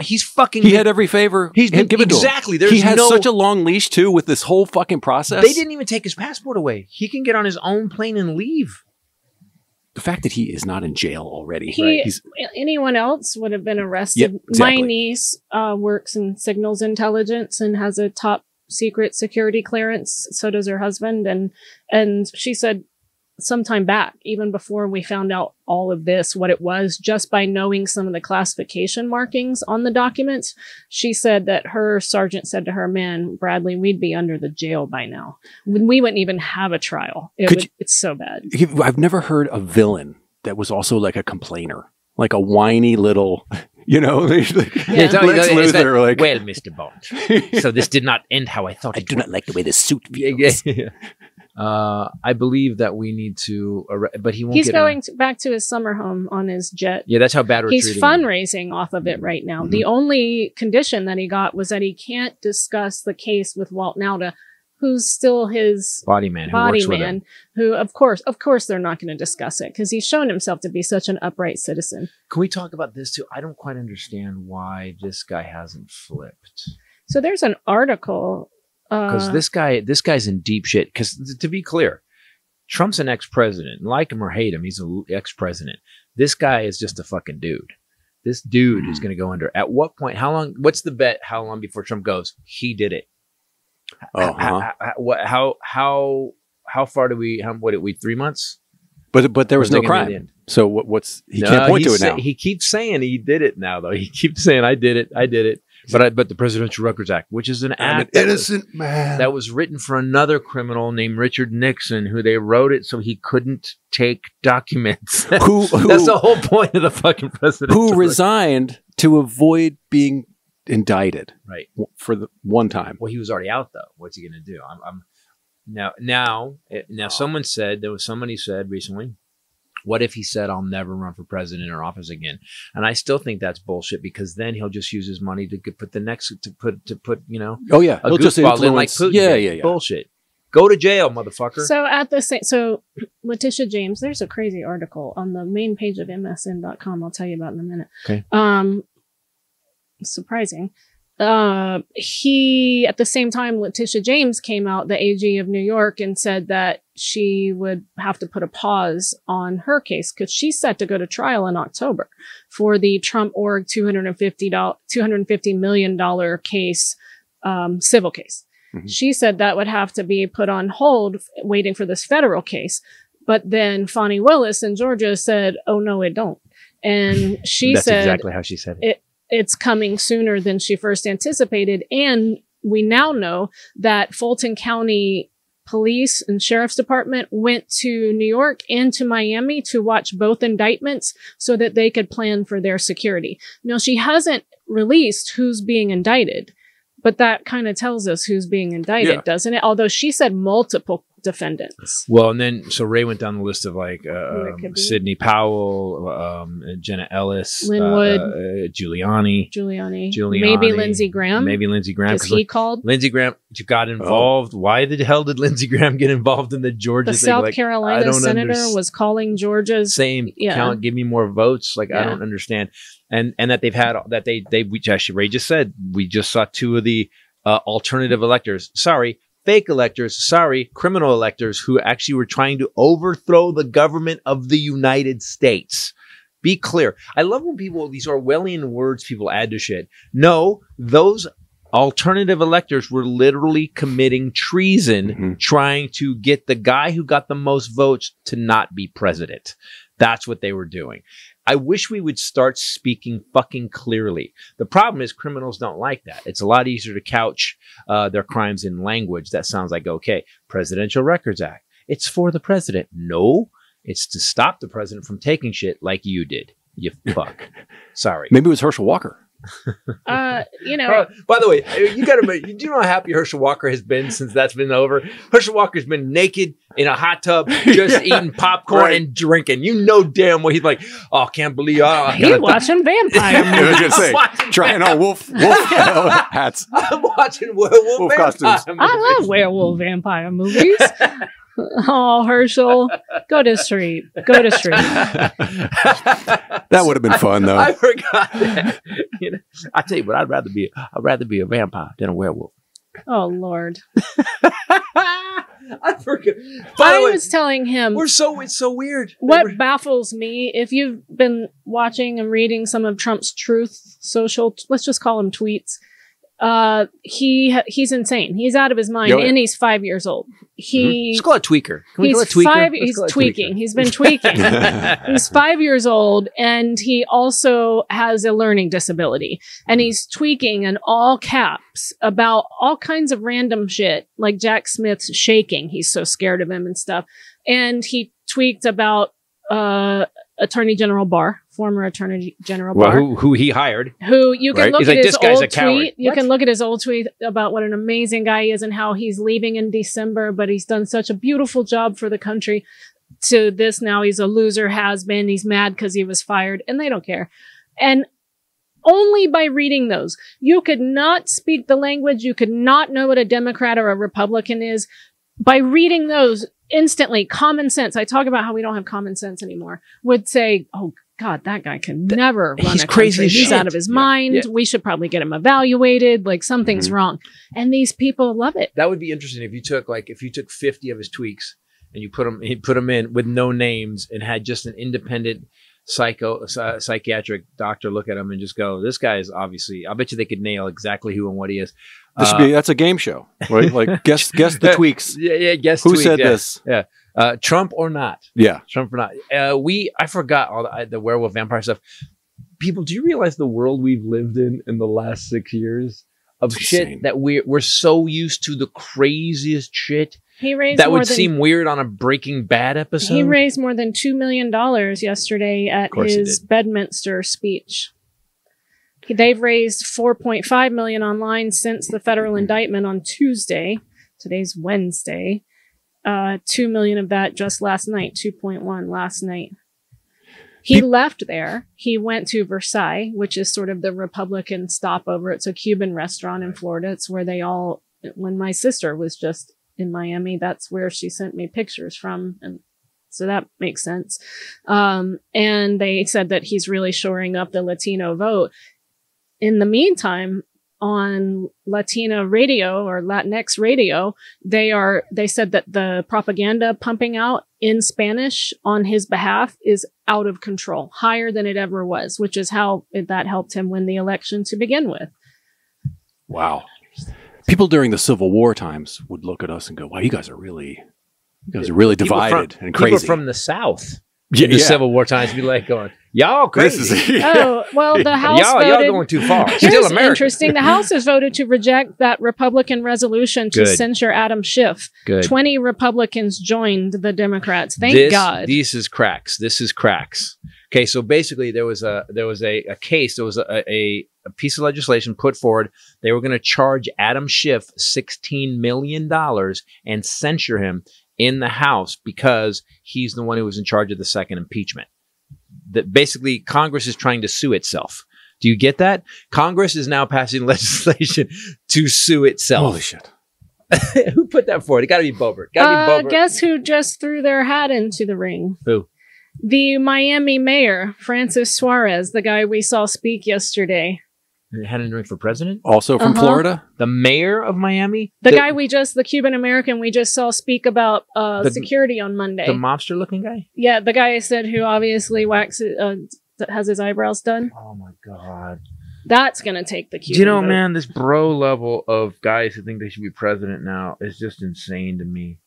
He's fucking. he had every favor. He's been given to him. exactly. There's he has no. such a long leash too with this whole fucking process. they didn't even take his passport away. He can get on his own plane and leave. The fact that he is not in jail already. He, He's anyone else would have been arrested. Yep, exactly. My niece uh, works in signals intelligence and has a top secret security clearance. So does her husband, and and she said sometime back, even before we found out all of this, what it was, just by knowing some of the classification markings on the documents, she said that her sergeant said to her, "Man, Bradley, we'd be under the jail by now. We wouldn't even have a trial. It would, you- it's so bad." I've never heard a villain that was also like a complainer, like a whiny little, you know, like, Yeah. It's- Lex it's- it's Luthor, like, well, Mr. Bond. so this did not end how I thought I it do would. not like the way the suit Yeah, feels. yeah, yeah. Uh, I believe that we need to, but he won't. He's going to, back to his summer home on his jet. Yeah, that's how bad we're He's treating him. fundraising off of it right now. Mhm. The only condition that he got was that he can't discuss the case with Walt Nauta, who's still his Body man, who body him. man. Who, of course, of course, they're not going to discuss it because he's shown himself to be such an upright citizen. Can we talk about this too? I don't quite understand why this guy hasn't flipped. So there's an article. Because Uh, this guy, this guy's in deep shit. Because to be clear, Trump's an ex-president. Like him or hate him, he's an ex-president. This guy is just a fucking dude. This dude is going to go under. At what point? How long? What's the bet? How long before Trump goes? He did it. Oh, how, how, what, how how how far do we? How what did we? Three months? But but there was no is it gonna be the crime. So what, what's he No, can't point to it now. He keeps saying he did it now, though. He keeps saying, "I did it. I did it." But I, but the Presidential Records Act, which is an I'm an act that was- innocent man. that was written for another criminal named Richard Nixon, who they wrote it so he couldn't take documents. who who, That's the whole point of the fucking president. who resigned to avoid being indicted Right. for the one time. Well, he was already out though. What's he going to do? I'm, I'm now now now. Oh. Someone said there was somebody said recently. What if he said I'll never run for president or office again? And I still think that's bullshit because then he'll just use his money to put the next to put to put you know Oh yeah, a he'll just goofball in like. Putin. yeah, yeah, yeah. Bullshit. Go to jail, motherfucker. So at the same, so Letitia James, there's a crazy article on the main page of MSN.com. I'll tell you about in a minute. Okay. Um, surprising. Uh, he at the same time, Letitia James came out, the AG of New York, and said that she would have to put a pause on her case because she's set to go to trial in October for the Trump org two hundred and fifty dollars, two hundred and fifty million dollar case, um, civil case. Mhm. She said that would have to be put on hold, waiting for this federal case. But then Fani Willis in Georgia said, "Oh no, it don't." And she that's said, exactly how she said it. it's coming sooner than she first anticipated. And we now know that Fulton County Police and Sheriff's Department went to New York and to Miami to watch both indictments so that they could plan for their security. Now, she hasn't released who's being indicted, but that kind of tells us who's being indicted, Yeah. doesn't it? Although she said multiple defendants. Well, and then so Ray went down the list of like uh, um. Sidney Powell, um, Jenna Ellis, Lin Wood. uh, uh, Giuliani, Giuliani, Giuliani, maybe Lindsey Graham, maybe Lindsey Graham. because 'cause he called. Lindsey Graham got involved. Why the hell did Lindsey Graham get involved in the Georgia The thing? South Like, I Carolina don't senator underst- was calling Georgia's same Yeah. count. Give me more votes. Like I don't understand. And and that they've had that they they which actually Ray just said we just saw two of the uh, alternative electors. Sorry. Fake electors, sorry, criminal electors who actually were trying to overthrow the government of the United States. Be clear. I love when people, these Orwellian words people add to shit. No, those alternative electors were literally committing treason, Mhm. trying to get the guy who got the most votes to not be president. That's what they were doing. I wish we would start speaking fucking clearly. The problem is criminals don't like that. It's a lot easier to couch uh, their crimes in language that sounds like okay. Presidential Records Act. It's for the president. No, it's to stop the president from taking shit like you did. You fuck. Sorry. Maybe it was Herschel Walker. Uh, you know, Uh, by the way, you got to. Do you know how happy Herschel Walker has been since that's been over? Herschel Walker's been naked in a hot tub, just Yeah. eating popcorn Right. and drinking. You know damn well he's like, oh, I can't believe. Oh, I he's gotta- watching vampire I was movies. gonna say, trying on wolf wolf hats. I'm watching werewolf, Wolf vampire costumes. I love werewolf vampire movies. oh, Herschel, go to street. Go to street. That would have been fun though. I forgot that. You know, I tell you what, I'd rather be. I'd rather be a vampire than a werewolf. Oh Lord, I forgot. By I way, was telling him we're so it's so weird. what We're- baffles me. If you've been watching and reading some of Trump's truth social, let's just call them tweets. Uh, he he's insane. He's out of his mind, Oh, yeah. and he's five years old. He Let's call it tweaker. Can we he's call it tweaker? five. Let's He's tweaking. tweaker. He's been tweaking. he's five years old and he also has a learning disability and he's tweaking in all caps about all kinds of random shit like jack smith's shaking he's so scared of him and stuff and he tweaked about uh attorney general barr former attorney general well, barr who, who he hired? who you can Right? look He's at like, his "This guy's old a tweet. You What? can look at his old tweet about what an amazing guy he is and how he's leaving in December, but he's done such a beautiful job for the country. To this now, he's a loser, has been. He's mad because he was fired, and they don't care. And only by reading those, you could not speak the language. You could not know what a Democrat or a Republican is by reading those instantly. Common sense. I talk about how we don't have common sense anymore. Would say, "Oh God, that guy can never run he's a crazy He's shit." out of his mind. yeah. Mm-hmm. We should probably get him evaluated. Like something's Mhm. wrong." And these people love it. That would be interesting if you took like if you took fifty of his tweaks and you put them you put them in with no names and had just an independent psycho uh, psychiatric doctor look at him and just go, this guy is obviously. I bet you they could nail exactly who and what he is. This should Uh, be that's a game show, right? Like guess guess the tweaks. Yeah, yeah. Guess Who tweak, said yeah. this? Uh, Trump or not? Yeah. Trump or not? Uh, we I forgot all the, the werewolf vampire stuff. people, do you realize the world we've lived in in the last six years of It's shit insane. that we're we're so used to the craziest shit He raised that would than, seem weird on a Breaking Bad episode. He raised more than two million dollars yesterday at his Bedminster speech. He- They've raised 4.5 million online since the federal indictment on Tuesday. Today's Wednesday. Uh, two million of that just last night. 2.1 last night. He left there. He went to Versailles, which is sort of the Republican stopover. It's a Cuban restaurant in Florida. It's where they all. When my sister was just in Miami, that's where she sent me pictures from, and so that makes sense. Um, and they said that he's really shoring up the Latino vote. In the meantime, on Latina radio or Latinx radio, they are they said that the propaganda pumping out in Spanish on his behalf is out of control, higher than it ever was, which is how it, that helped him win the election to begin with. Wow. People during the Civil War times would look at us and go, "Wow, you guys are really, you guys are really People from- divided and People crazy." from the South yeah, in the yeah. Civil War times be like going, y'all crazy. This is Oh well, the House y'all, voted. y'all going too far. Here's Still America. interesting. The House has voted to reject that Republican resolution to Good. censure Adam Schiff. Good. 20 Republicans joined the Democrats. Thank this, God. This is cracks. This is cracks. Okay, so basically there was a there was a, a case, there was a, a, a piece of legislation put forward. They were going to charge Adam Schiff sixteen million dollars and censure him in the House because he's the one who was in charge of the second impeachment. That basically Congress is trying to sue itself. Do you get that? Congress is now passing legislation to sue itself. Holy shit! who put that forward? It got to be Boebert. Got to uh, be Boebert. guess who just threw their hat into the ring? Who? The Miami mayor, Francis Suarez, the guy we saw speak yesterday. Had a drink for president. Also from Uh-huh. Florida. The mayor of Miami. The, guy we just, the Cuban American we just saw speak about uh, The- security on Monday. the mobster looking guy. yeah, the guy I said who obviously waxes, uh, has his eyebrows done. Oh my god! That's gonna take the Cuban. Do you know, vote. man, this bro level of guys who think they should be president now is just insane to me.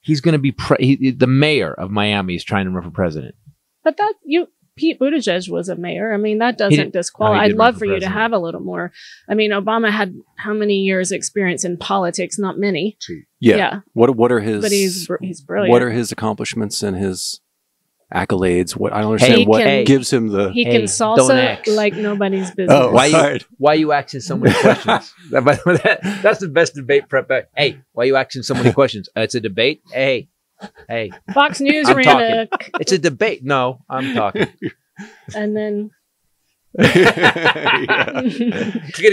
He's going to be pre- he, the mayor of Miami is trying to run for president. But that you Pete Buttigieg was a mayor. I mean, that doesn't disqualify. no, I'd love for for you to have a little more. I mean, Obama had how many years experience in politics? Not many. Yeah. What What are his? but he's he's brilliant. What are his accomplishments and his accolades? What I don't understand. He what can- gives him the? he Hey, can salsa like nobody's business. Oh, Why you- Why are you asking so many questions? That- by the way, that- that's the best debate prep. Hey, why are you asking so many questions? Uh, it's a debate. Hey, hey, Fox News I'm ran a, it's a debate. No, I'm talking. and then click,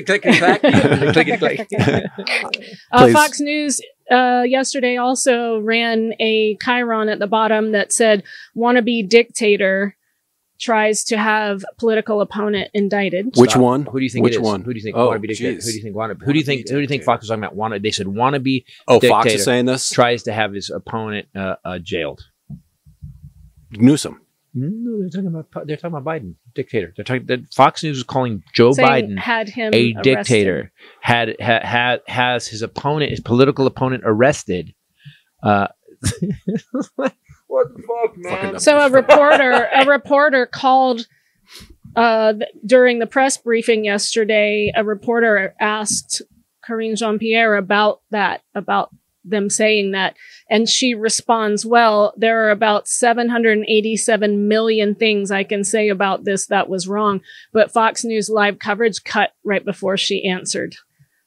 click, clack. click, click, clack. uh, Please. Fox News uh, yesterday also ran a chyron at the bottom that said "wannabe dictator tries to have political opponent indicted." Which Stop. one? Who do you think Which it is? one? Who do you think Oh, wannabe dictator? jeez. Who do you think wannabe? Who do you think? Who do you think. Fox was talking about? Wanna, they said wannabe Oh, Fox is saying this. tries to have his opponent uh, uh, jailed. Newsom. No, they're talking about they're talking about Biden, dictator. They're talking. That Fox News is calling Joe saying Biden had him a arrested. dictator. Had had had has his opponent, his political opponent, arrested. Uh, what the fuck, man? So a reporter, a reporter called uh, th- during the press briefing yesterday. A reporter asked Karine Jean Pierre about that, about them saying that, and she responds, "Well, there are about 787 million things I can say about this that was wrong, but Fox News live coverage cut right before she answered,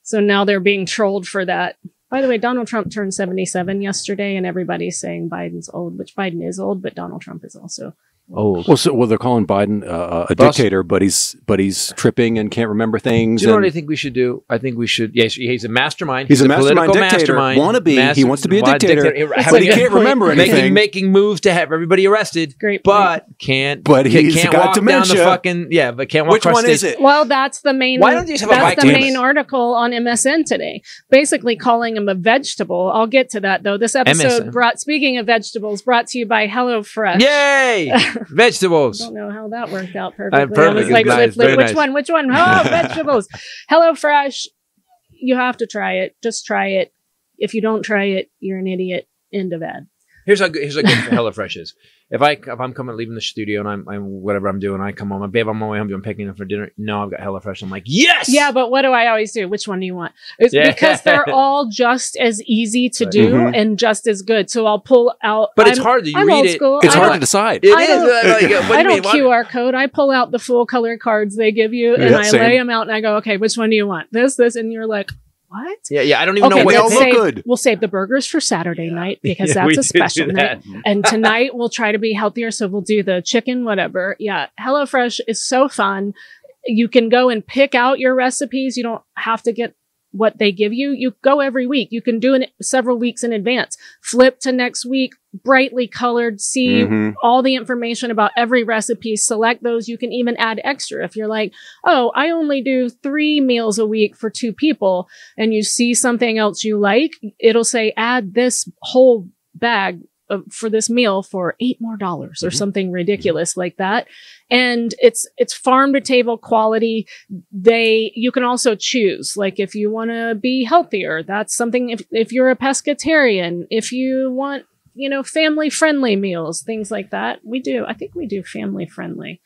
so now they're being trolled for that." By the way, Donald Trump turned 77 yesterday, and everybody's saying Biden's old, which Biden is old, but Donald Trump is also. Oh, Well, so well, they're calling Biden uh, a But also- dictator, but he's but he's tripping and can't remember things. Do you know what I think we should do? I think we should. Yes, he's a mastermind. He's a mastermind political dictator. mastermind. Wannabe. He wants to be a wanna dictator, Have but he can't remember making, anything. Making moves to have everybody arrested, Great. but can't. But can't, he's can't got walk down the fucking yeah, but can't walk Which across one stage. is it? Well, that's the main. Why don't you have a that's bike the main article on MSN today. Basically, calling him a vegetable. I'll get to that though. This episode MSN. brought. Speaking of vegetables, brought to you by HelloFresh. Yay! Vegetables. I don't know how that worked out perfectly. I perfect. was like, Nice, which nice. one? Which one? Oh, vegetables. HelloFresh. You have to try it. Just try it. If you don't try it, you're an idiot. End of ad. Here's how good, here's how good HelloFresh is. If I if I'm coming leaving the studio and I'm, I'm whatever I'm doing, I come home. Babe, I'm on my way home. I'm picking up for dinner. No, I've got HelloFresh. I'm like, yes. Yeah, but what do I always do? Which one do you want? It's Yeah. because they're all just as easy to Right. do Mhm. and just as good. So I'll pull out. But it's I'm- hard. You I'm read old it. school. It's I hard don't- to decide. It is. I don't- uh, like, uh, do I mean? don't What- QR code. I pull out the full color cards they give you and Yeah, I same. lay them out and I go, okay, which one do you want? This, this, and you're like, what? Yeah, yeah. I don't even Okay, know what they look good. We'll save the burgers for Saturday night because Yeah, that's a special that. night. And tonight we'll try to be healthier, so we'll do the chicken, whatever. Yeah, HelloFresh is so fun. You can go and pick out your recipes. You don't have to get what they give you. You go every week. You can do it several weeks in advance. Flip to next week, brightly colored, see Mhm. all the information about every recipe. Select those. You can even add extra if you're like, oh, I only do three meals a week for two people, and you see something else you like, it'll say add this whole bag for this meal for eight more dollars or Mhm. something ridiculous like that. And it's it's farm to table quality. They you can also choose like if you want to be healthier, that's something. If if you're a pescatarian, if you want you know, family friendly meals, things like that. We do. I think we do family friendly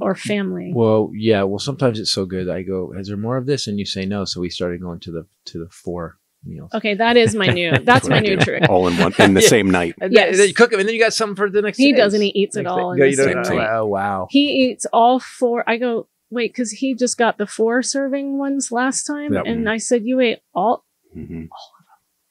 or family. Well, yeah. Well, sometimes it's so good. I go, "Is there more of this?" And you say no. So we started going to the to the four meals. Okay, that is my new. That's my new trick. All in one in the Yeah. same night. And Yes. then, then you cook them, and then you got something for the next. He day. doesn't. He eats it all day. Yeah, you don't- night. Oh wow. He eats all four. I go, wait, because he just got the four serving ones last time, Yep. and I said, you ate all Mhm.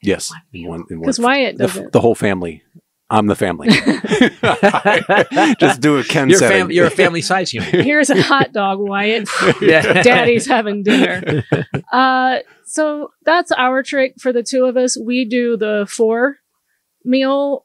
Yes. One meal. One, in one- because Wyatt the, f- doesn't. the whole family. I'm the family. Just do a Ken You're, setting. fam- you're a family size human. Here's a hot dog, Wyatt. yeah. Daddy's having dinner. Uh, so that's our trick for the two of us. We do the four meal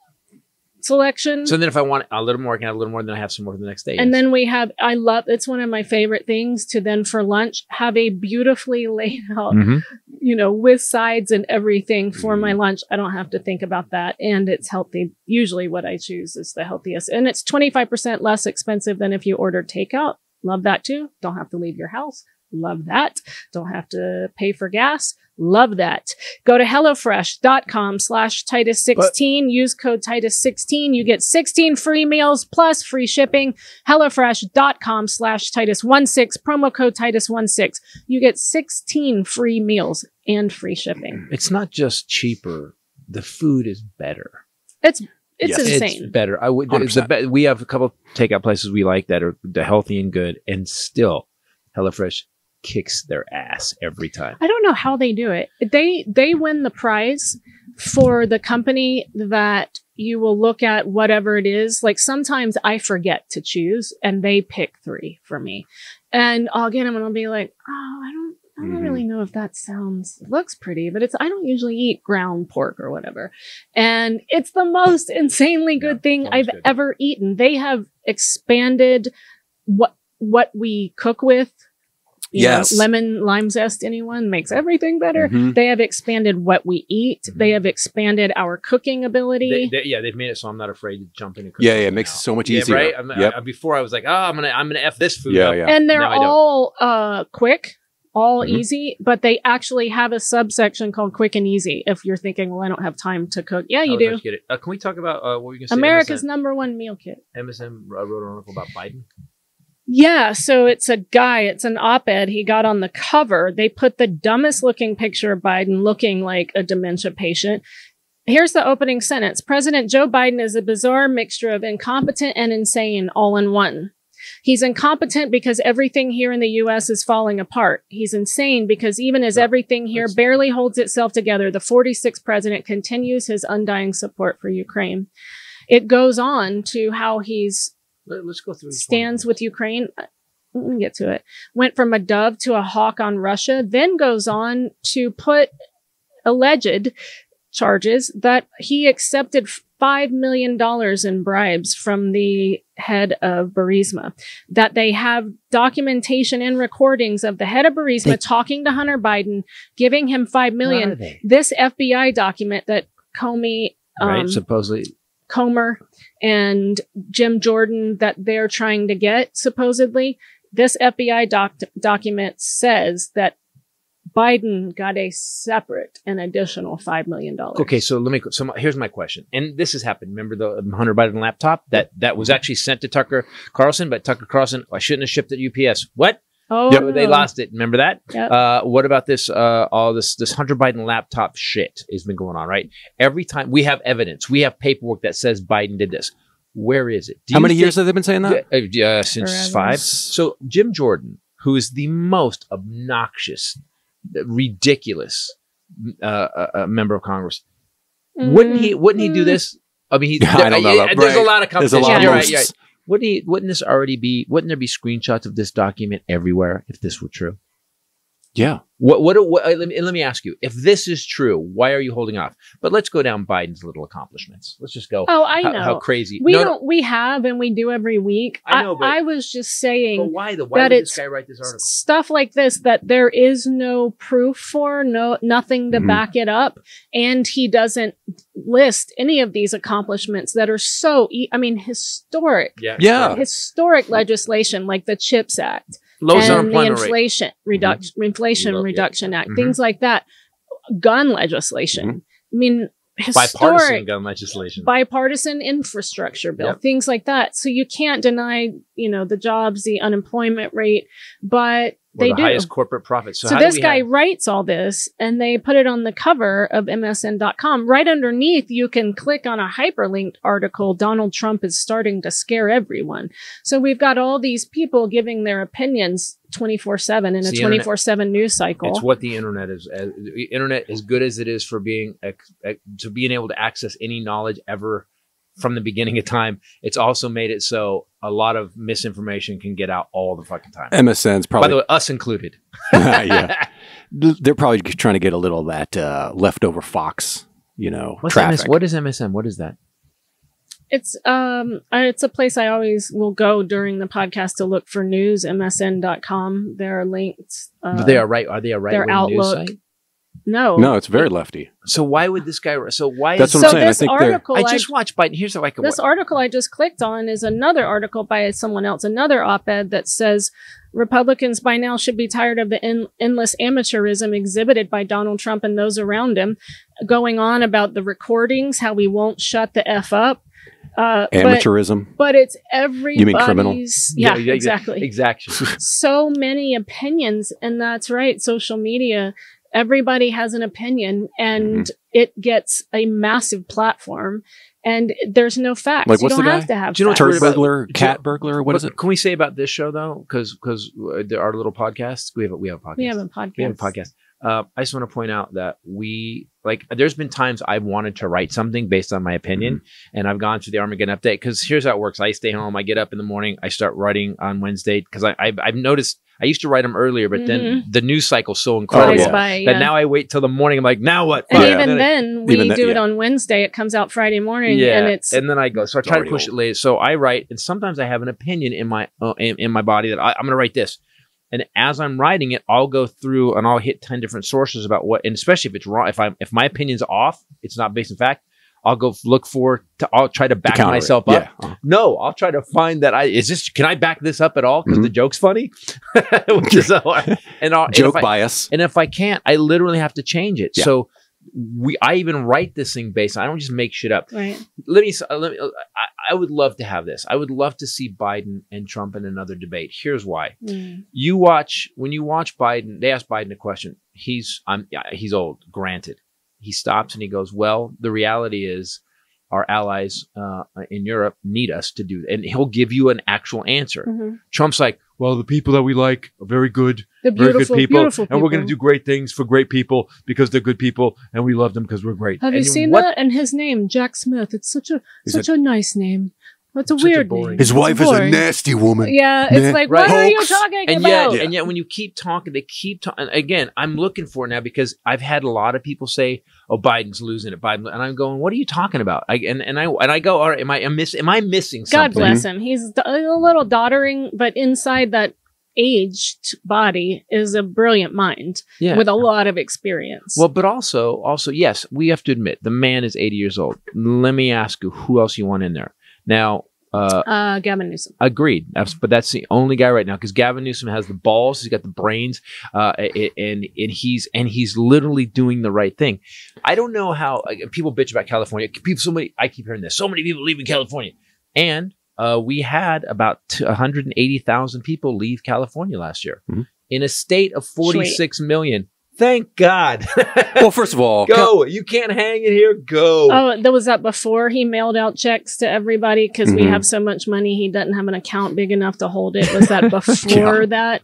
selection. So then, if I want a little more, I can have a little more. Then I have some more for the next day. And yes. then we have, I love, it's one of my favorite things to then for lunch have a beautifully laid out, Mhm. you know, with sides and everything for Mm-hmm. my lunch. I don't have to think about that. And it's healthy. Usually what I choose is the healthiest. And it's 25% less expensive than if you order takeout. Love that too. Don't have to leave your house. Love that. Don't have to pay for gas. Love that. Go to HelloFresh.com slash Titus16. Use code Titus16. You get 16 free meals plus free shipping. HelloFresh.com slash Titus16. Promo code Titus16. You get 16 free meals and free shipping. it's not just cheaper. The food is better. It's, it's Yes. insane. It's better. I would. It's be- we have a couple takeout places we like that are the healthy and good, and still, HelloFresh kicks their ass every time. I don't know how they do it. They they win the prize for the company that you will look at whatever it is. Like sometimes I forget to choose and they pick three for me. And I'll get them and I'll be like, "Oh, I don't I don't Mhm. really know if that sounds looks pretty, but it's I don't usually eat ground pork or whatever. And it's the most insanely good Yeah, thing I've good. ever eaten. They have expanded what what we cook with. You know, Yes. lemon lime zest anyone makes everything better. Mhm. They have expanded what we eat. Mhm. They have expanded our cooking ability. They, they, yeah, they've made it so I'm not afraid to jump in and cook. Yeah, yeah, it something makes it so much Yeah, easier. right? I'm, Yep. I- before I was like, oh, I'm gonna, I'm gonna f this food. Yeah, up. yeah. and they're No, all uh quick all Mhm. easy but they actually have a subsection called quick and easy if you're thinking well i don't have time to cook yeah you Oh, do let's Get it. Uh, can we talk about uh, what were you gonna say? america's MSN, number one meal kit MSN uh, wrote an article about Biden. Yeah so it's a guy it's an op-ed he got on the cover they put the dumbest looking picture of biden looking like a dementia patient Here's the opening sentence. President Joe Biden is a bizarre mixture of incompetent and insane all in one. He's incompetent because everything here in the US is falling apart. He's insane because even as everything here barely holds itself together, the 46th president continues his undying support for Ukraine. It goes on to how he's Let, us go through. stands with Ukraine. Uh, Let me get to it. Went from a dove to a hawk on Russia, then goes on to put alleged charges that he accepted $5 million in bribes from the head of Burisma. That they have documentation and recordings of the head of Burisma They- talking to Hunter Biden, giving him $5 Where are million. they? This FBI document that Comey right? um, Supposedly, Comer and Jim Jordan that they're trying to get, supposedly. This FBI doc- document says that Biden got a separate and additional $5 million. Okay, so let me. So my- here's my question, and this has happened. Remember the Hunter Biden laptop that that was actually sent to Tucker Carlson, but Tucker Carlson, I shouldn't have shipped it UPS. What? Oh, Yep, they lost it. Remember that? Yep. Uh, what about this? Uh, all this this Hunter Biden laptop shit has been going on, right? Every time we have evidence, we have paperwork that says Biden did this. Where is it? Do How many think- years have they been saying that? Uh, uh, since Forever. five. So Jim Jordan, who is the most obnoxious, ridiculous uh, uh, uh, member of Congress, wouldn't he? Wouldn't he do this? I mean, he, I don't know that, There's a lot of There's a competition. lot of You're right, roasts. right. Wouldn't he? Wouldn't this already be? Wouldn't there be screenshots of this document everywhere if this were true? Yeah. What? What? what uh, let, me, let me ask you: If this is true, why are you holding off? But let's go down Biden's little accomplishments. Let's just go. Oh, I how, know. how crazy. we No, no, don't. We have, and we do every week. I know, but- I was just saying but why? The why that would it's this guy write this article? stuff like this that there is no proof for, no nothing to Mm-hmm. Mhm. back it up, and he doesn't list any of these accomplishments that are so. E- I mean, historic, Yeah. Yeah. historic legislation like the Chips Act Lowest and the unemployment rate. Inflation Reduction Inflation Low- yeah. Reduction Act, Mhm. things like that, gun legislation. I mean, Bipartisan gun legislation. bipartisan infrastructure bill, Yep. things like that. So you can't deny, you know, the jobs, the unemployment rate, but They the do. highest corporate profit. So, So, this guy have- writes all this and they put it on the cover of MSN.com. Right underneath, you can click on a hyperlinked article. Donald Trump is starting to scare everyone. So we've got all these people giving their opinions 24 7 in It's a 24 7 news cycle. It's what the internet is. As, the internet, as good as it is for being uh, ex- ex- uh, to being able to access any knowledge ever from the beginning of time, it's also made it so a lot of misinformation can get out all the fucking time. MSN's probably, By the way, us included. yeah. They're probably trying to get a little of that uh, leftover Fox, you know, What's traffic. MS, what is MSN? What is that? It's um uh, it's a place I always will go during the podcast to look for news. MSN.com. There are links. Uh, But they are right. Are they a right their wing news Outlook. Site? no No, it's very lefty. So why would this guy? So why? That's is, what I'm so saying. I this think article I I just watched Biden. Here's how I can. this article I just clicked on is another article by someone else, another op-ed that says Republicans by now should be tired of the en- endless amateurism exhibited by Donald Trump and those around him, going on about the recordings, how we won't shut the f up. Uh, Amateurism. but it's every. You mean criminal? Yeah, yeah, exactly. exactly. so many opinions and that's right social media everybody has an opinion and Mm-hmm. it gets a massive platform and there's no facts Like, you don't the have guy? to have Do you know what's facts. weird Turd burglar, do you- cat burglar. What is it? Can we say about this show though? Because because our little podcast, we have a, we have a podcast. we have a podcast We have a podcast. Uh, I just want to point out that we like. There's been times I've wanted to write something based on my opinion, Mm-hmm. and I've gone through the Armageddon update. Because here's how it works: I stay home, I get up in the morning, I start writing on Wednesday. Because I I've, I've noticed I used to write them earlier, but then the news cycle's so incredible Flies yeah. by, that yeah. now I wait till the morning. I'm like, now what? and Fuck. even I- then we Even that- do it on wednesday it comes out friday morning yeah, and it's and then I go. So I try to push old. it late. So I write, and sometimes I have an opinion in my uh, in, in my body that I, I'm going to write this. And as I'm writing it, I'll go through and I'll hit ten different sources about what, and especially if it's wrong, if I'm if my opinion's off, it's not based in fact. I'll go look for. To, I'll try to back counter it. myself up. Yeah. Uh-huh. No, I'll try to find that. I is this. Can I back this up at all? Because Mhm. the joke's funny. Which is how I- and, I'll, Joke if I- bias. and if I can't, I literally have to change it. Yeah. So we, I even write this thing based. I don't just make shit up right let me, uh, let me uh, I, I would love to have this. I would love to see Biden and Trump in another debate. Here's why. Mm. You watch when you watch Biden, they ask Biden a question. He's I'm yeah, he's old, granted. He stops and he goes, "Well, the reality is our allies uh, in Europe need us to do." And he'll give you an actual answer. Mhm. Trump's like, "Well, the people that we like are very good, very good people, and we're going to do great things for great people because they're good people, and we love them because we're great." have you seen what- that and his name jack smith it's such a Is such a nice name that's a Such a weird boring- name His It's wife is a nasty woman. yeah it's Nah. like Right. what are you Hoax. talking and about yet, and yet, when you keep talking, they keep talking. Again, I'm looking for it now because I've had a lot of people say, "Oh, Biden's losing it." Biden, and I'm going, "What are you talking about?" I, and and I and I go, "All right, am I am miss am I missing Something? God something?" bless him. He's a little doddering, but inside that aged body is a brilliant mind Yeah. with a lot of experience. well, but also, also, yes, we have to admit the man is 80 years old. Let me ask you, who else you want in there? Now, Uh, Uh, Gavin Newsom. Agreed. That's, but that's the only guy right now because Gavin Newsom has the balls. He's got the brains, uh, a- a- and and he's and he's literally doing the right thing. I don't know how like, people bitch about California. People, so many. I keep hearing this. So many people leaving California, and uh, we had about t- 180,000 people leave California last year Mhm. in a state of 46 million. Thank God. Well, first of all, go. You can't hang it here. Go. Oh, that was that before he mailed out checks to everybody because we Mhm. have so much money he doesn't have an account big enough to hold it. Was that before that?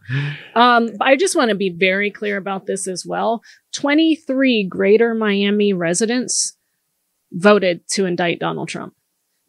Um, I just want to be very clear about this as well. 23 greater Miami residents voted to indict Donald Trump.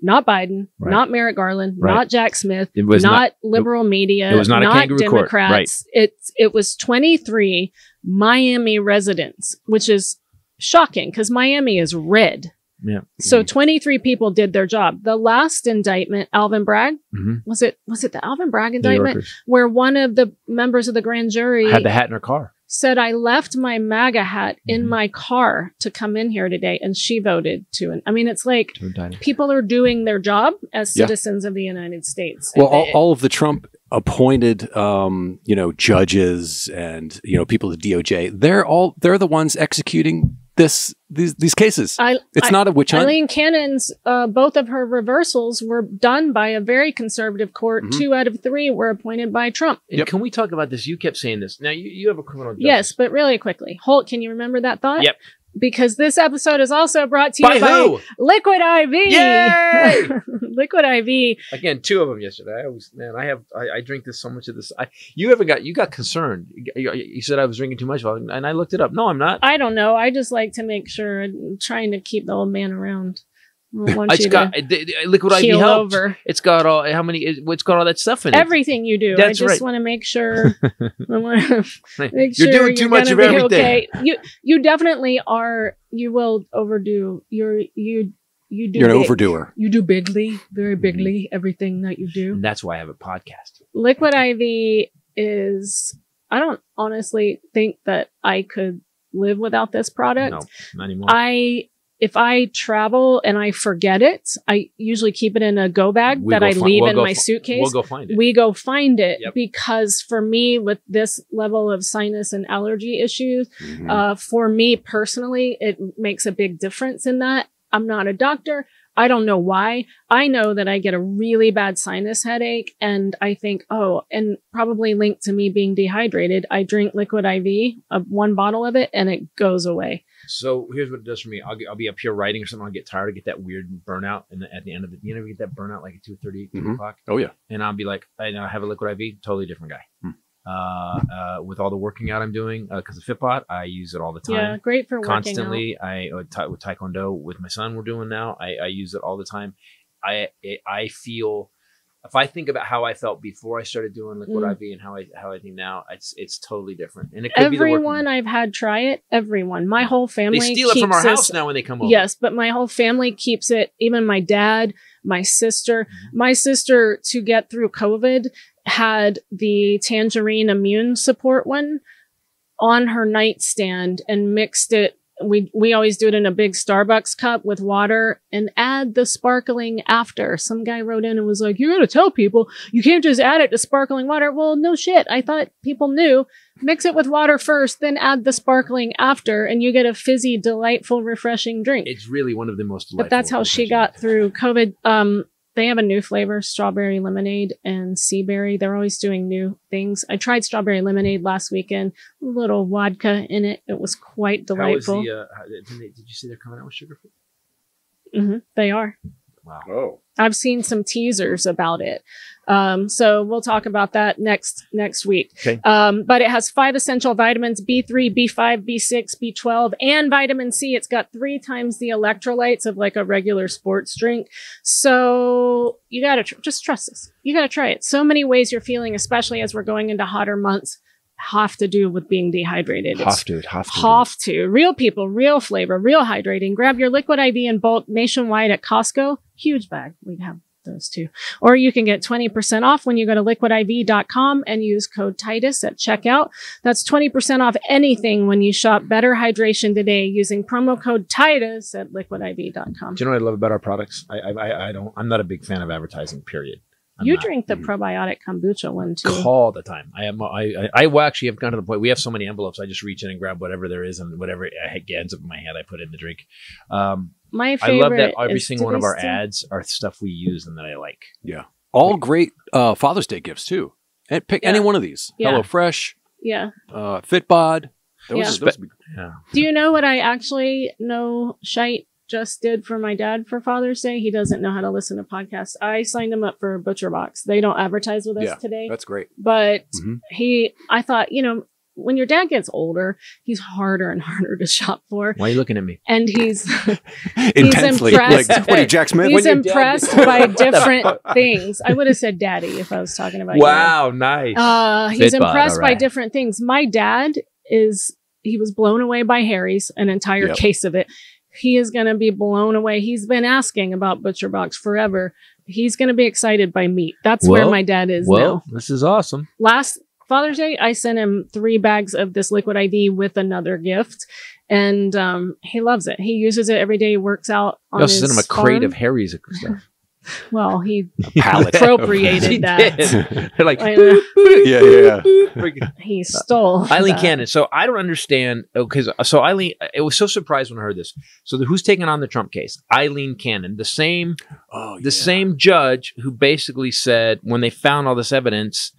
Not Biden, Right. not Merrick Garland, Right. not Jack Smith, It was not, not- liberal media, it was not a kangaroo court. Democrats. It it was 23 Miami residents, which is shocking because Miami is red. Yeah. So 23 people did their job. The last indictment, Alvin Bragg, Mhm. was it was it the Alvin Bragg indictment where one of the members of the grand jury had the hat in her car. said I left my MAGA hat in Mhm. my car to come in here today and she voted to And I mean it's like To indict him. people are doing their job as Yeah. citizens of the United States. Well, all, all of the Trump appointed, um, you know, judges and you know people at DOJ, they're all they're the ones executing this these these cases. I, It's I- not a witch hunt. Eileen Cannon's, uh, both of her reversals were done by a very conservative court. Mhm. Two out of three were appointed by Trump. And Can we talk about this? You kept saying this. Now you, you have a criminal justice. Yes, but really quickly, Holt, can you remember that thought? Yep. Because this episode is also brought to you By by. Liquid IV. Liquid IV. Again, two of them yesterday. I always, man, I have, I, I drink this so much of this. I, you haven't got, you got concerned. You, you said I was drinking too much, of it, and I looked it up. No, I'm not. I don't know. I just like to make sure I'm trying to keep the old man around. I don't want It's you got to it- it- liquid IV keel helps. over. It's got all how many? it- It's got all that stuff in it. Everything you do. That's I just right. want to make sure. I want to make You're sure doing too you're much gonna of everything. Okay. You you definitely are. You will overdo. You're you you do. You're an big. overdoer. You do bigly, very Mm-hmm. bigly, everything that you do. And that's why I have a podcast. Liquid IV is. I don't honestly think that I could live without this product. No, not anymore. I if I travel and I forget it, I usually keep it in a go bag We that go I leave we'll in my suitcase we'll go find it. we go find it Yep. because for me with this level of sinus and allergy issues Mhm. uh, for me personally it makes a big difference in that i'm not a doctor i don't know why i know that i get a really bad sinus headache and i think oh and probably linked to me being dehydrated i drink liquid iv uh, one bottle of it and it goes away So here's what it does for me. I'll, get, I'll be up here writing or something. I'll get tired. I get that weird burnout, and at the end of it, you never get that burnout like at two thirty, two Mhm. o'clock, oh yeah. and I'll be like, I know I have a liquid IV, totally different guy. Hmm. Uh, uh, with all the working out I'm doing, because of Fitbod, I use it all the time. yeah great for working out. constantly. I uh, with Taekwondo with my son, we're doing now. I, I use it all the time. I I feel if I think about how I felt before I started doing liquid Mm. IV and how I how I think now, it's it's totally different. And it could everyone i've had try it everyone my whole family They steal it from our house now when they come over. Yes, but my whole family keeps it. Even my dad, my sister. Mm-hmm. My sister, to get through COVID, had the tangerine immune support one on her nightstand and mixed it. We we always do it in a big Starbucks cup with water and add the sparkling after. Some guy wrote in and was like, "You got to tell people you can't just add it to sparkling water." Well, no shit. I thought people knew. Mix it with water first, then add the sparkling after, and you get a fizzy, delightful, refreshing drink It's really one of the most. but that's how she got through COVID. Um, they have a new flavor, strawberry lemonade and sea berry. They're always doing new things. I tried strawberry lemonade last weekend, a little vodka in it. It was quite delightful. How is the? Uh, did, they, did you see they're coming out with sugar free? Mhm, they are. Wow. Oh. I've seen some teasers about it. Um, so we'll talk about that next next week. Okay. Um, but it has five essential vitamins: B3, B5, B6, B12, and vitamin C. It's got three times the electrolytes of like a regular sports drink. So you gotta tr- just trust this. You gotta try it. So many ways you're feeling, especially as we're going into hotter months, have to do with being dehydrated. It's Have to, have to. have to. Real people, real flavor, real hydrating. Grab your liquid IV in bulk nationwide at Costco. Huge bag. We have those two. Or you can get 20% off when you go to liquidiv.com and use code Titus at checkout. That's 20% off anything when you shop Better Hydration today using promo code Titus at liquidiv.com. Do you know what I love about our products? I, I, I- I don't. I'm not a big fan of advertising. Period. I'm You drink the probiotic kombucha one too. all the time. I am. I, I. I will actually have gone to the point. We have so many envelopes. I just reach in and grab whatever there is, and whatever I- ends up in my hand, I put in the drink. Um, My I love that every single one of our still- ads are stuff we use and that I like. Yeah, all great uh, Father's Day gifts too. And pick any one of these. Yeah. Hello Fresh, Yeah. uh, Fitbod. Those, Yeah. are- those be- Yeah. Do you know what I actually know Shite just did for my dad for Father's Day? He doesn't know how to listen to podcasts. I signed him up for Butcher Box. They don't advertise with us Yeah, today, that's great. but Mhm. he, I thought, you know, when your dad gets older, he's harder and harder to shop for. Why are you looking at me? And he's Intensely. Like, impressed. what are you, Jack Smith? he's your dad impressed by different things. I would have said daddy if I was talking about you. Wow, nice. Uh, he's Fitbod, impressed by different things. My dad is, he was blown away by Harry's, an entire Yep. case of it. He is going to be blown away. He's been asking about Butcher Box forever. He's going to be excited by meat. That's where my dad is well, now. this is awesome. Last Father's Day, I sent him three bags of this liquid IV with another gift. And um, he loves it. He uses it every day. He works out on You also sent him a crate of Harry's stuff. Well, he appropriated He that. did. They're like, I know. yeah, yeah, Freaking- He stole Aileen that. Cannon. So I don't understand oh, because uh, so Aileen, uh, it was so surprised when I heard this. So the, who's taking on the Trump case? Aileen Cannon, the same, Oh, the yeah. same judge who basically said when they found all this evidence,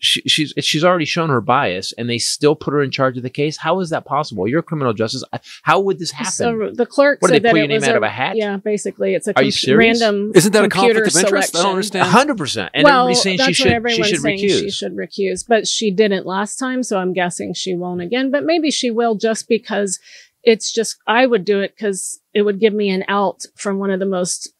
she, she's she's already shown her bias, and they still put her in charge of the case. How is that possible? You're a criminal justice. How would this happen? So the clerk What, said did they that pull it your name was out a, of a hat? Yeah, basically, it's a Are you com- serious? random. Isn't that a computer conflict of interest? I don't selection. understand. hundred percent. And well, everybody's saying that's she what should she everyone's should saying recuse. she should recuse, but she didn't last time, so I'm guessing she won't again. But maybe she will just because it's just I would do it because it would give me an out from one of the most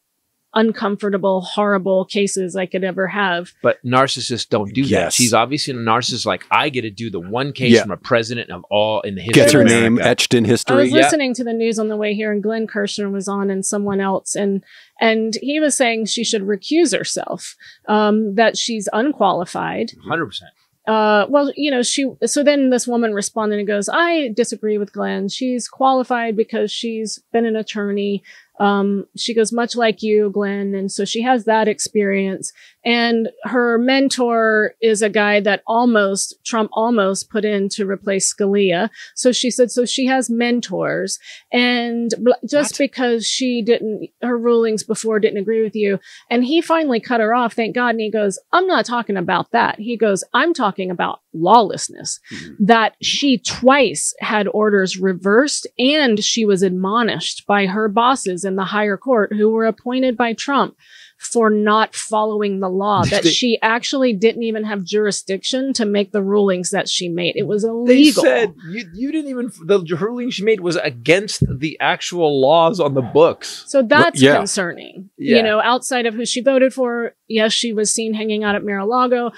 uncomfortable, horrible cases I could ever have. But narcissists don't do that. She's obviously a narcissist. Like I get to do the one case Yeah. from a president of all in the history. Gets her name America. etched in history. I history. was Yeah. listening to the news on the way here, and Glenn Kirshner was on, and someone else, and and he was saying she should recuse herself, um, that she's unqualified. Hundred percent. Uh, well, you know, she. So then this woman responded and goes, "I disagree with Glenn. She's qualified because she's been an attorney. Um, she goes much like you, Glenn, and so she has that experience. And her mentor is a guy that almost Trump almost put in to replace Scalia. So she said, so she has mentors, and just What? because she didn't, her rulings before didn't agree with you, and he finally cut her off, thank God. And he goes, I'm not talking about that. He goes, I'm talking about lawlessness. Mhm. That she twice had orders reversed and she was admonished by her bosses in the higher court who were appointed by Trump for not following the law. That They- she actually didn't even have jurisdiction to make the rulings that she made. It was illegal. They illegal. said you, you didn't even the ruling she made was against the actual laws on the books. So that's yeah. concerning. Yeah. You know, outside of who she voted for, yes, she was seen hanging out at Mar-a-Lago,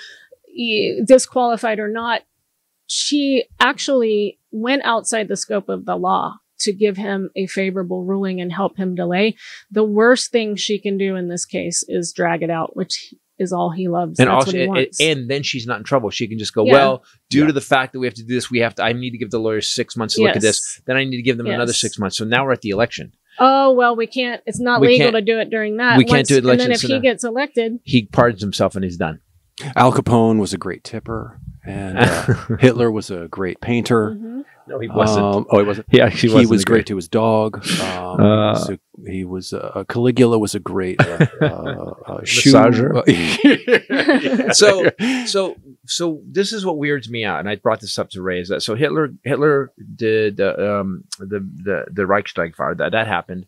e- disqualified or not. She actually went outside the scope of the law to give him a favorable ruling and help him delay. The worst thing she can do in this case is drag it out, which is all he loves. And That's also, what he and, wants. and then she's not in trouble. She can just go, Yeah. well, due Yeah. to the fact that we have to do this, we have to. I need to give the lawyers six months to look at this. Then I need to give them another six months. So now we're at the election. oh well, we can't. It's not We legal to do it during that. we can't do it And then if elections he in gets elected, He pardons himself and he's done. Al Capone was a great tipper, and uh, Hitler was a great painter. mhm. No, he Um, oh, he wasn't. He actually he wasn't was great to his dog. Um, Uh, he was, he was uh, Caligula was a great uh, uh, uh, shoe. Massager. So, so, so this is what weirds me out, and I brought this up to Ray. Is that so? Hitler, Hitler did uh, um, the the the Reichstag fire. That that happened.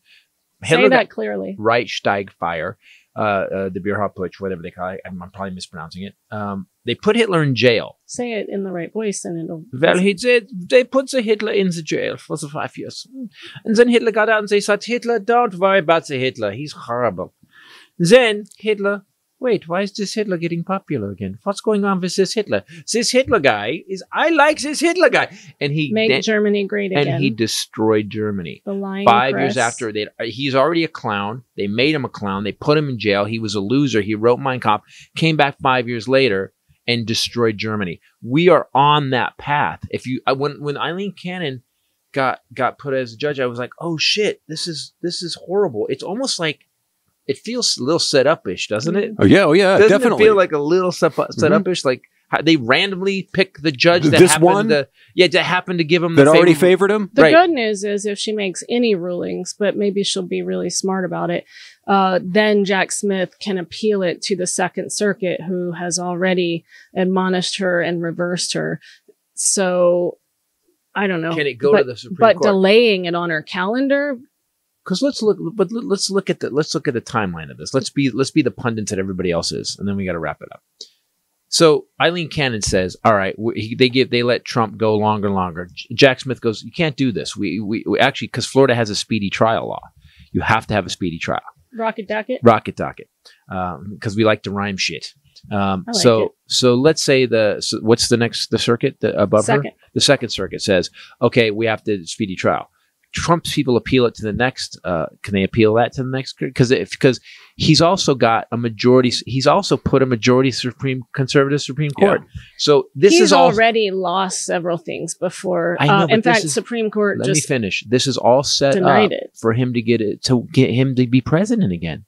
Hitler say got that clearly. Reichstag fire, uh, uh, the Bierhauptputsch, whatever they call it. I'm, I'm probably mispronouncing it. Um, they put Hitler in jail. Say it in the right voice, and it'll. Well, he did. They put the Hitler in the jail for the five years, and then Hitler got out and they said, "Hitler, don't worry about the Hitler. He's horrible." Then Hitler wait, why is this Hitler getting popular again? What's going on with this Hitler? This Hitler guy is, I like this Hitler guy. And he, made Germany great again. and he destroyed Germany. the lying Five years after they, uh, he's already a clown. They made him a clown. They put him in jail. He was a loser. He wrote Mein Kampf, came back five years later and destroyed Germany. We are on that path. If you, I, when, when Aileen Cannon got, got put as a judge, I was like, oh shit, this is, this is horrible. It's almost like, it feels a little set up-ish, doesn't it? Oh yeah, oh yeah, Doesn't definitely. it feel like a little set, set up-ish? Like how they randomly pick the judge that This happened one? to, yeah, that happened to give him that the already favorable- favored him? The Right. good news is if she makes any rulings, but maybe she'll be really smart about it, uh, then Jack Smith can appeal it to the Second Circuit, who has already admonished her and reversed her. So I don't know. Can it go but, to the Supreme but Court? But delaying it on her calendar, Because let's look, but let- let's look at the let's look at the timeline of this. Let's be let's be the pundits that everybody else is, and then we got to wrap it up. So Aileen Cannon says, "All right, he, they give they let Trump go longer and longer." Jack Smith goes, "You can't do this. We we, we actually because Florida has a speedy trial law. You have to have a speedy trial, rocket docket. rocket docket, because we like to rhyme shit." Um, like so it. so let's say the so what's the next the circuit the, above her? The second circuit says, okay, we have to speedy trial. Trump's people appeal it to the next. Uh, can they appeal that to the next? Because because he's also got a majority. He's also put a majority Supreme conservative Supreme Court. So this He's is all. already lost several things before. I know, uh, in fact, is- Supreme Court let me just finish. This is all set up it. for him to get it to get him to be president again.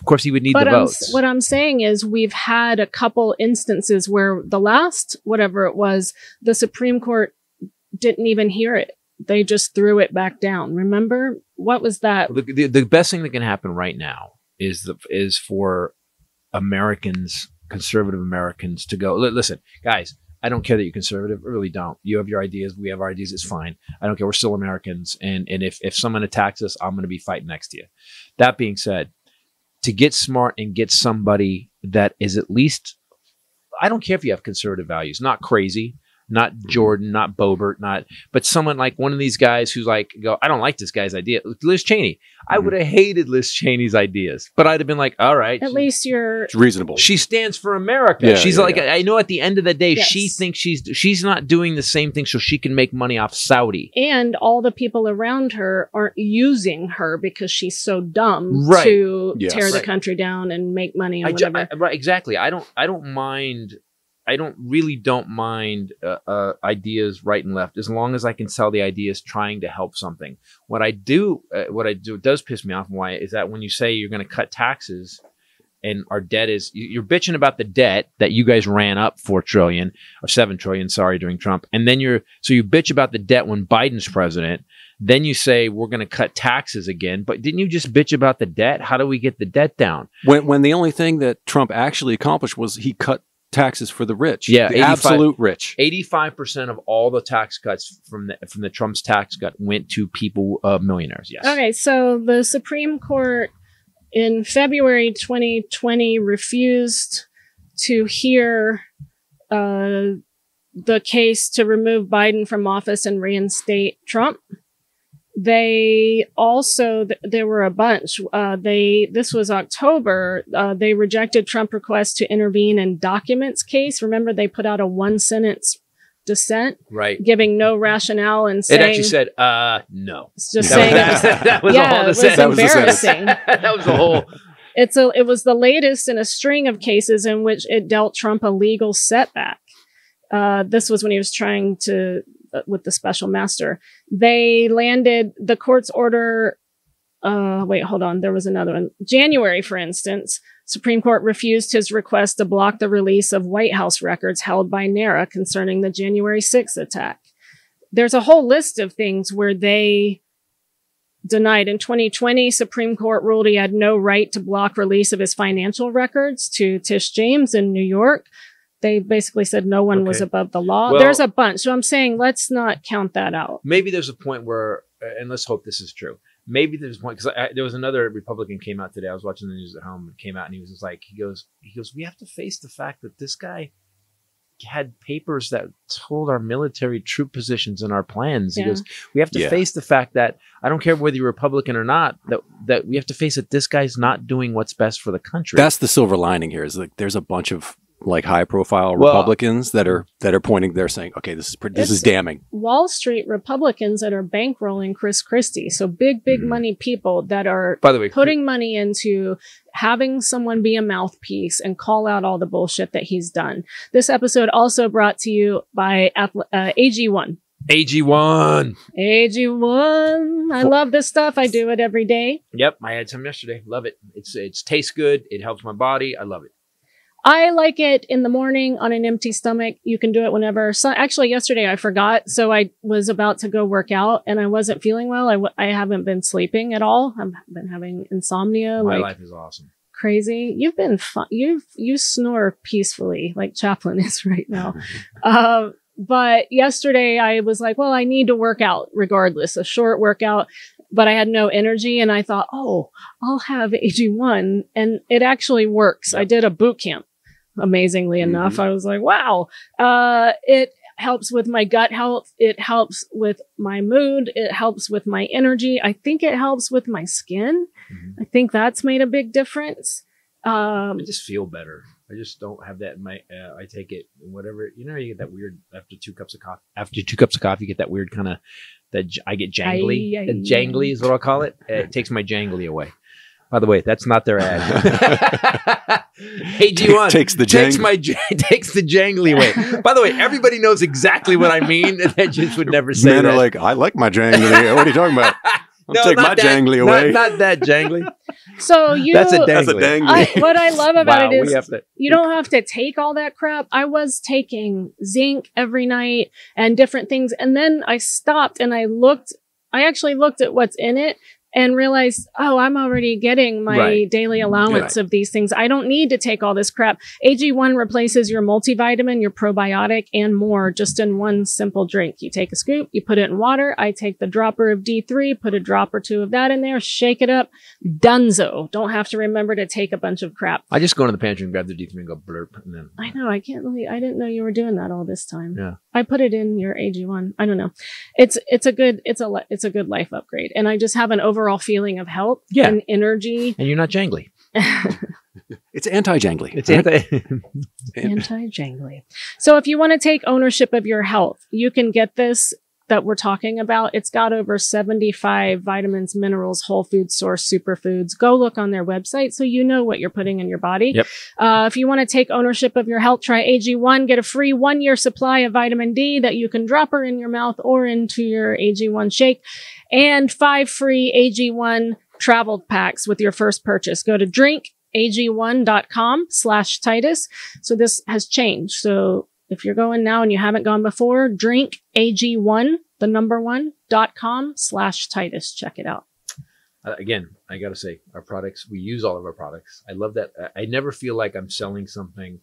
Of course, he would need but the I'm, votes. what I'm saying is we've had a couple instances where the last whatever it was, the Supreme Court didn't even hear it. They just threw it back down. Remember what was that? the, the, the best thing that can happen right now is the is for Americans, conservative Americans, to go. Listen, guys, I don't care that you're conservative. I really don't. You have your ideas. We have our ideas. It's fine. I don't care. We're still Americans, and and if if someone attacks us, I'm going to be fighting next to you. That being said, to get smart and get somebody that is at least, I don't care if you have conservative values, not crazy. Not Jordan, not Boebert, not, but someone like one of these guys who's like, go, I don't like this guy's idea. Liz Cheney. I Mhm. would have hated Liz Cheney's ideas, but I'd have been like, all right. At least you're It's reasonable. she stands for America. Yeah, she's yeah, like, I know at the end of the day, Yes. she thinks she's she's not doing the same thing so she can make money off Saudi. and all the people around her aren't using her because she's so dumb Right. to Yes. tear the country down and make money I and ju- whatever. I- right, exactly. I don't I don't mind. I don't really don't mind uh, uh, ideas right and left as long as I can sell the ideas trying to help something. What I do, uh, what I do does piss me off. Why is that when you say you're going to cut taxes and our debt is you- you're bitching about the debt that you guys ran up four trillion or seven trillion, sorry, during Trump, and then you're so you bitch about the debt when Biden's president. Then you say we're going to cut taxes again, but didn't you just bitch about the debt? How do we get the debt down? when when the only thing that Trump actually accomplished was he cut taxes for the rich. Yeah, the absolute rich. Eighty-five percent of all the tax cuts from the from the Trump's tax cut went to people, uh, millionaires. Yes. Okay, so the Supreme Court in February 2020 refused to hear uh, the case to remove Biden from office and reinstate Trump. They also th- there were a bunch. Uh, they this was October. Uh, they rejected Trump request to intervene in documents case. Remember, they put out a one sentence dissent, Right. giving no rationale and saying It actually said, "Uh, no." just That saying was, that, that was yeah, all the was sentence. That was embarrassing. that was the whole. It's a it was the latest in a string of cases in which it dealt Trump a legal setback. Uh, this was when he was trying to uh, with the special master. They landed the court's order. Uh, wait, hold on. There was another one. January, for instance, Supreme Court refused his request to block the release of White House records held by NARA concerning the January 6th attack. There's a whole list of things where they denied. In 2020, Supreme Court ruled he had no right to block release of his financial records to Tish James in New York. They basically said no one was above the law. Well- There's a bunch. So I'm saying let's not count that out. Maybe there's a point where, and let's hope this is true. Maybe there's a point because there was another Republican came out today. I was watching the news at home. and Came out and he was just like, he goes, he goes, we have to face the fact that this guy had papers that told our military troop positions and our plans. He goes, we have to Yeah. face the fact that I don't care whether you're Republican or not. That that we have to face that this guy's not doing what's best for the country. That's the silver lining here. Is like there's a bunch of like high profile Well- Republicans that are that are pointing. They're saying, okay, this is pre- this is damning. Wall Street Republicans that are bankrolling Chris Christie. So big, big Mhm. money people that are By the way, putting money into having someone be a mouthpiece and call out all the bullshit that he's done. This episode also brought to you by Athle- uh, AG1. AG1. AG1. I love this stuff. I do it every day. Yep, I had some yesterday. Love it. It's it's tastes good. It helps my body. I love it. I like it in the morning on an empty stomach. You can do it whenever. So actually, yesterday I forgot. So I was about to go work out and I wasn't feeling well. I w- I haven't been sleeping at all. I've been having insomnia. My like life is awesome. crazy. You've been fun. You've you snore peacefully like Chaplin is right now. uh, but yesterday I was like, well, I need to work out regardless, a short workout. But I had no energy, and I thought, oh, I'll have AG1, and it actually works. I did a boot camp. Amazingly enough, I was like, wow. Uh, it helps with my gut health. It helps with my mood. It helps with my energy. I think it helps with my skin. Mhm. I think that's made a big difference. Um, I just feel better. I just don't have that in my. Uh, I take it whatever you know. You get that weird after two cups of coffee. After two cups of coffee, you get that weird kind of that j- I get jangly. Aye, aye, jangly is what I'll call it. It takes my jangly away. By the way, that's not their ad. AG1 Takes the takes jang- my j- takes the jangly away. By the way, everybody knows exactly what I mean. They just would never say Men that. are like, I like my jangly. what are you talking about? I'll take my that- jangly away. Not, that jangly. so you, That's a dangly. That's a dangly. I, what I love about wow, it we is have to. you don't have to take all that crap. I was taking zinc every night and different things. And then I stopped and I looked, I actually looked at what's in it and realize, oh, I'm already getting my Right. daily allowance of these things. I don't need to take all this crap. AG1 replaces your multivitamin, your probiotic, and more just in one simple drink. You take a scoop, you put it in water. I take the dropper of D3, put a drop or two of that in there, shake it up. Dunzo. Don't have to remember to take a bunch of crap. I just go into the pantry and grab the D3 and go blurp, and then I know. I can't believe I didn't know you were doing that all this time. Yeah. I put it in your AG1. I don't know. It's it's a good it's a it's a good life upgrade, and I just have an overall feeling of health Yeah. and energy. and you're not jangly. It's anti-jangly. It's right? anti. Anti jangly. So if you want to take ownership of your health, you can get this that we're talking about. It's got over 75 vitamins, minerals, whole food source, superfoods. Go look on their website so you know what you're putting in your body. Yep. Uh, if you want to take ownership of your health, try AG1. Get a free one year supply of vitamin D that you can drop her in your mouth or into your AG1 shake and five free AG1 travel packs with your first purchase. Go to drinkag1.com slash Titus. So this has changed. So if you're going now and you haven't gone before, drink ag1, the number one, dot com slash Titus. Check it out. Uh, again, I gotta say, our products. We use all of our products. I love that. I, I never feel like I'm selling something.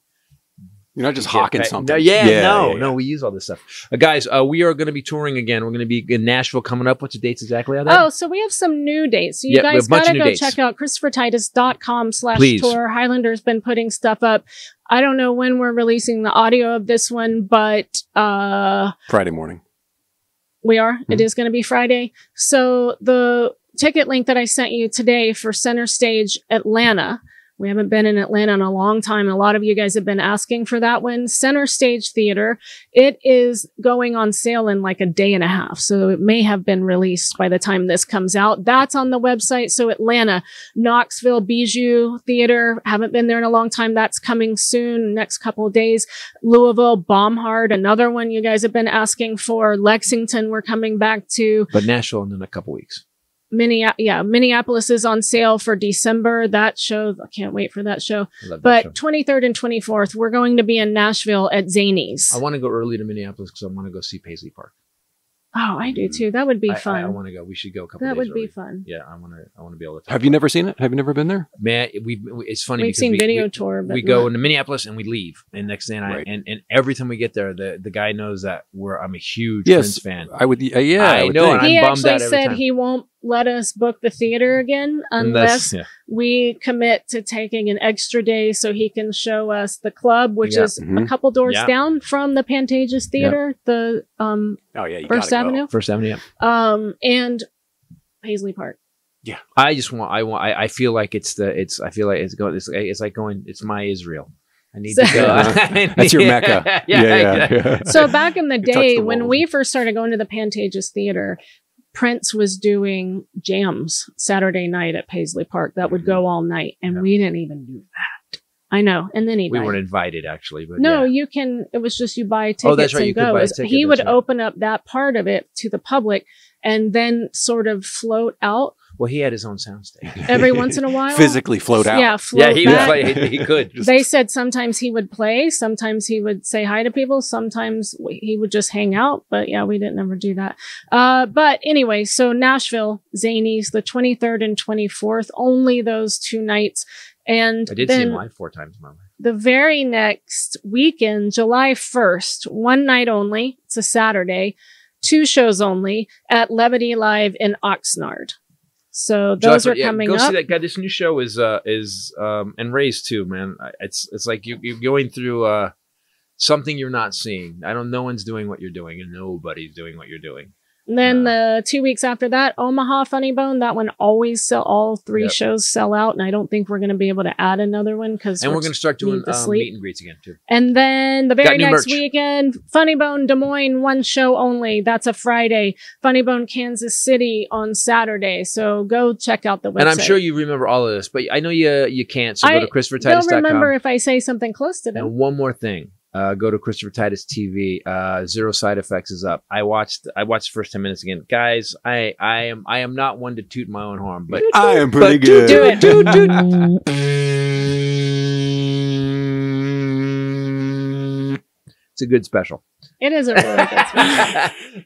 You're not just hawking paid. something. No, yeah, no, yeah, yeah. no. We use all this stuff, uh, guys. Uh, we are going to be touring again. We're going to be in Nashville coming up. What's the dates exactly? On that? Oh, so we have some new dates. So you Yeah, guys gotta go dates. check out christophertitus.com slash Please. tour. Hylinder's been putting stuff up. I don't know when we're releasing the audio of this one, but uh Friday morning. we are. Mm-hmm. It is going to be Friday. So the ticket link that I sent you today for Center Stage Atlanta. We haven't been in Atlanta in a long time. A lot of you guys have been asking for that one. Center Stage Theater. It is going on sale in like a day and a half. So it may have been released by the time this comes out. That's on the website. So Atlanta, Knoxville Bijou Theater. Haven't been there in a long time. That's coming soon, next couple days. Louisville, Bomhard, another one you guys have been asking for. Lexington, we're coming back to. but Nashville in a couple weeks. Minnea- yeah, Minneapolis is on sale for December. That show, I can't wait for that show. I love that But show. 23rd and 24th, we're going to be in Nashville at Zanies. I want to go early to Minneapolis because I want to go see Paisley Park. Oh, I do too. That would be I- I, fun. want to go. We should go a couple. that days would be early. fun. Yeah, I want to. I want to be able to. talk Have you about never seen it? Have you never been there? it. Man, we. It's funny We've seen we, video we, tour, but we go not- into Minneapolis and we leave, and next thing I and and every time we get there, the the guy knows that we're I'm a huge Yes. Prince fan. I would. Uh, yeah, I would know, think. and he I'm bummed actually out every said time. he won't let us book the theater again unless yeah. we commit to taking an extra day so he can show us the club, which Yeah. is a Mhm. couple doors Yeah. down from the Pantages Theater, the um, Oh yeah, First gotta go. Avenue, First Avenue. yeah. um, and Paisley Park. Yeah, I just want. I want. I, I feel like it's the. It's. I feel like it's going. It's, it's like going. It's my Israel. I need So- to go. That's your Mecca. yeah, yeah, exactly. yeah. So back in the day the when we first started going to the Pantages Theater, Prince was doing jams Saturday night at Paisley Park that would mm-hmm. go all night, and Yeah. we didn't even do that. I know, and then he We died. weren't invited actually, but no, yeah. you can. It was just you buy tickets Oh, that's right, and you could buy a ticket, he would right. open up that part of it to the public, and then sort of float out Well, he had his own soundstage. every once in a while. Physically float out. Yeah, float yeah, he back. was like he, he could. They said sometimes he would play, sometimes he would say hi to people, sometimes he would just hang out. But yeah, we didn't ever do that. Uh, but anyway, so Nashville, Zanies, the 23rd and 24th, only those two nights. And I did see then him live four times. in my life. the very next weekend, July 1st, one night only, it's a Saturday, two shows only at Levity Live in Oxnard. So those July- are yeah, coming go up. see that guy. This new show is uh is um and Raised too, man. It's it's like you you're going through uh something you're not seeing. I don't. No one's doing what you're doing, and nobody's doing what you're doing. And then the two weeks after that, Omaha Funny Bone. That one always sell. All three Yep. shows sell out, and I don't think we're going to be able to add another one because. And we're going to start doing um, meet and greets again too. And then the very next merch. weekend, Funny Bone Des Moines, one show only. That's a Friday. Funny Bone Kansas City on Saturday. So go check out the website. And I'm sure you remember all of this, but I know you you can't. So go I- to They'll remember if I say something close to them. And one more thing, uh, go to Christopher Titus TV. Uh, Zero side effects is up. I watched. I watched the first ten minutes again, guys. I I am I am not one to toot my own horn, but I am pretty but good. Do it. Toot, toot. It's a good special. It is a really good special.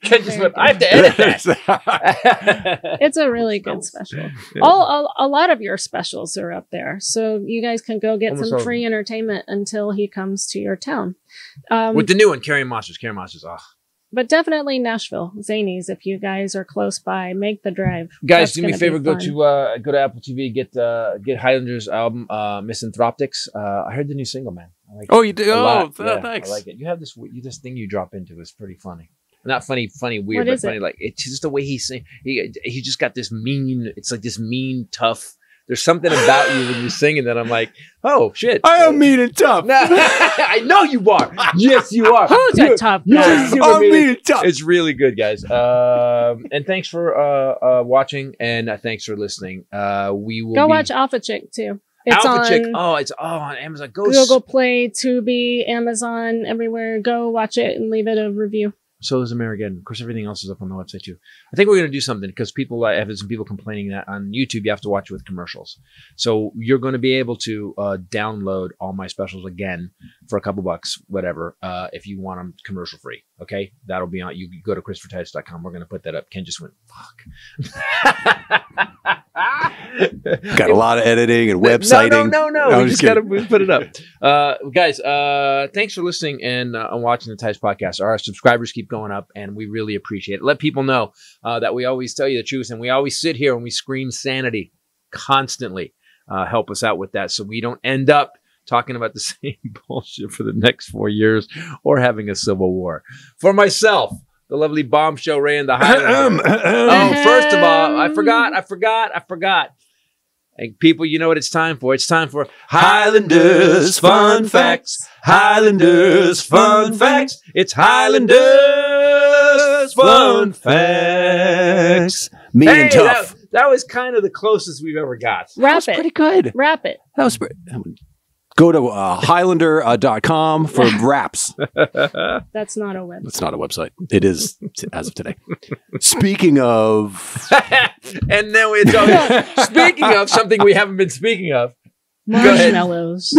I just went, I have to edit that. It's a really good special. All a, a lot of your specials are up there, so you guys can go get Almost some all of free entertainment until he comes to your town. Um, With the new one, Carrying Monsters. Carrying Monsters. Oh. but definitely Nashville, Zanies. If you guys are close by, make the drive. Guys, That's do me a favor. Go to uh, go to Apple TV. Get uh, get Hylinder's album, uh, Misanthroptics. Uh, I heard the new single, man. I like Oh, you do? Oh, th- Yeah, thanks. I like it. You have this you this thing you drop into is pretty funny. Not funny, funny, weird, What but funny. it? Like it's just the way he sing. He he just got this mean. It's like this mean, tough. There's something about you when you're singing that I'm like, oh shit. I am mean and tough. No, I know you are. Yes, you are. Who's You- a tough guy? are super I'm mean. mean and tough. It's really good, guys. Um, and thanks for uh, uh, watching, and uh, thanks for listening. Uh, we will Go be- watch Alpha Chick too. It's Alpha on Chick. Oh, it's oh on Amazon. Go s- Google Play, Tubi, Amazon, everywhere. Go watch it and leave it a review. So is American. Of course, everything else is up on the website too. I think we're going to do something because people like have some people complaining that on YouTube you have to watch it with commercials. So you're going to be able to uh, download all my specials again for a couple bucks, whatever, uh, if you want them commercial free. Okay, that'll be on. You go to ChristopherTitus.com. We're going to put that up. Ken just went fuck. Got a lot of editing and websiting. No, no, no, No. We just just got to put it up. Uh, guys, uh, thanks for listening and uh, watching the Titus podcast. Our subscribers keep going up, and we really appreciate it. Let people know uh, that we always tell you the truth, and we always sit here and we scream sanity constantly. Uh, help us out with that so we don't end up talking about the same bullshit for the next four years or having a civil war. For myself, the lovely bombshell Ray and the Hylinder. Oh, first of all, I forgot, I forgot, I forgot. And people, you know what it's time for? It's time for Hylinders Fun Facts. Hylinders Fun Facts. It's Hylinders Fun Facts. Me Hey, and tough. That, that was kind of the closest we've ever got. that Wrap was it. pretty good. Wrap it. That was pretty. Go to uh, Hylinder.com for raps. That's not a website. It's not a website. It is t- as of today. Speaking of, and then it's always, speaking of something we haven't been speaking of. ahead. Marshmallows.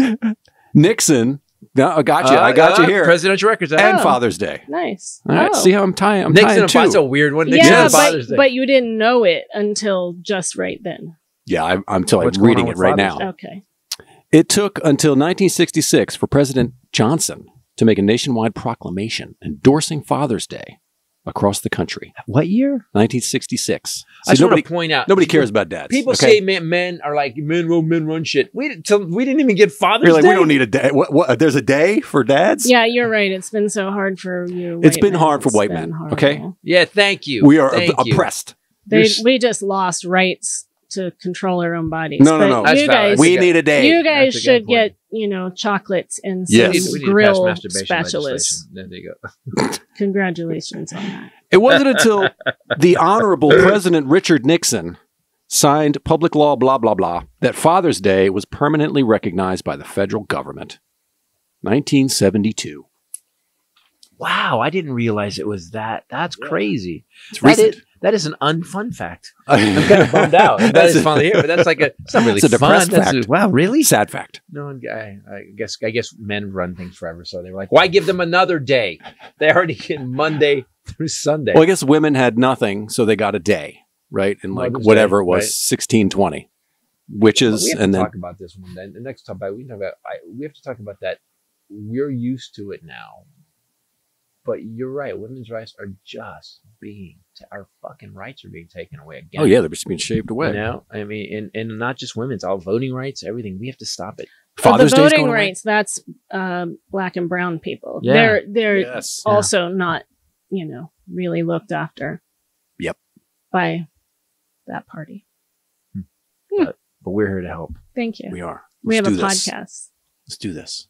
Nixon. No, I got you. Uh, I got you uh, here. Presidential records. uh, and Oh. Father's Day. nice. All right. Oh. See how I'm tying. I'm Nixon, tying that's two. a weird one. Nixon yeah, and but, Day. but you didn't know it until just right then. Yeah, I'm, I'm telling. What's I'm reading it right Father's now. Okay. It took until 1966 for President Johnson to make a nationwide proclamation endorsing Father's Day across the country. What year? 1966. I just nobody want to point out. nobody cares about dads. People okay? say men, men are like men run men run shit. We didn't. till- We didn't even get Father's You're like, Day. we don't need a day. What, what, uh, there's a day for dads? Yeah, you're right. It's been so hard for you. It's been men. hard for It's white been men, okay? Yeah, thank you. We are Thank op- you. oppressed. They, we just lost rights to control our own bodies. No, no, But no. That's You guys, We need a day. you guys That's should get you know chocolates and some We need, we need grill masturbation spatulas. There you go. Congratulations on that. It wasn't until the Honorable President Richard Nixon signed public law blah blah blah that Father's Day was permanently recognized by the federal government. 1972. Wow, I didn't realize it was that. That's crazy. It's That recent. is, that is an unfun fact. I'm kind of bummed out. That That's is finally here, but that's like a. It's not really It's a fun. depressed That's a- fact. wow, really? Sad fact. No, I, I guess I guess men run things forever, so they were like, "Why give them another day? They already get Monday through Sunday." Well, I guess women had nothing, so they got a day, right? And like Mother's whatever Day, it was, right. 1620. But Witches, we have and then talk about this one. Then the next time, we talk about. I, we have to talk about that. We're used to it now, but you're right. Women's rights are just being. Our fucking rights are being taken away again. oh yeah, they're just being shaved away. You know, I mean, and, and not just women's, all voting rights, everything. We have to stop it. Father's the voting going away? rights, that's um, black and brown people. Yeah. They're they're Yes. also not, you know, really looked after. Yep. By that party. But we're here to help. Thank you. We are. We Let's have a this. podcast. Let's do this.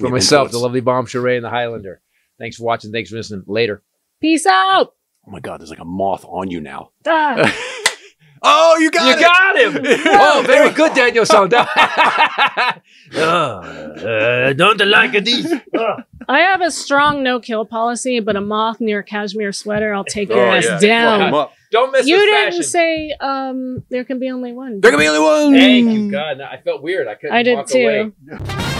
For myself, the lovely bombshell Ray and the Hylinder. Thanks for watching. Thanks for listening. Later. Peace out. Oh my God, there's like a moth on you now. Ah. oh, you got you it. got him. oh, very good, Daniel Sonda. uh, don't like these. I have a strong no kill policy, but a moth near a cashmere sweater, I'll take your Oh, ass yeah. down. Don't miss You didn't fashion. say um there can be only one. There can be only one. Thank you, God. No, I felt weird. I couldn't I did walk too. away.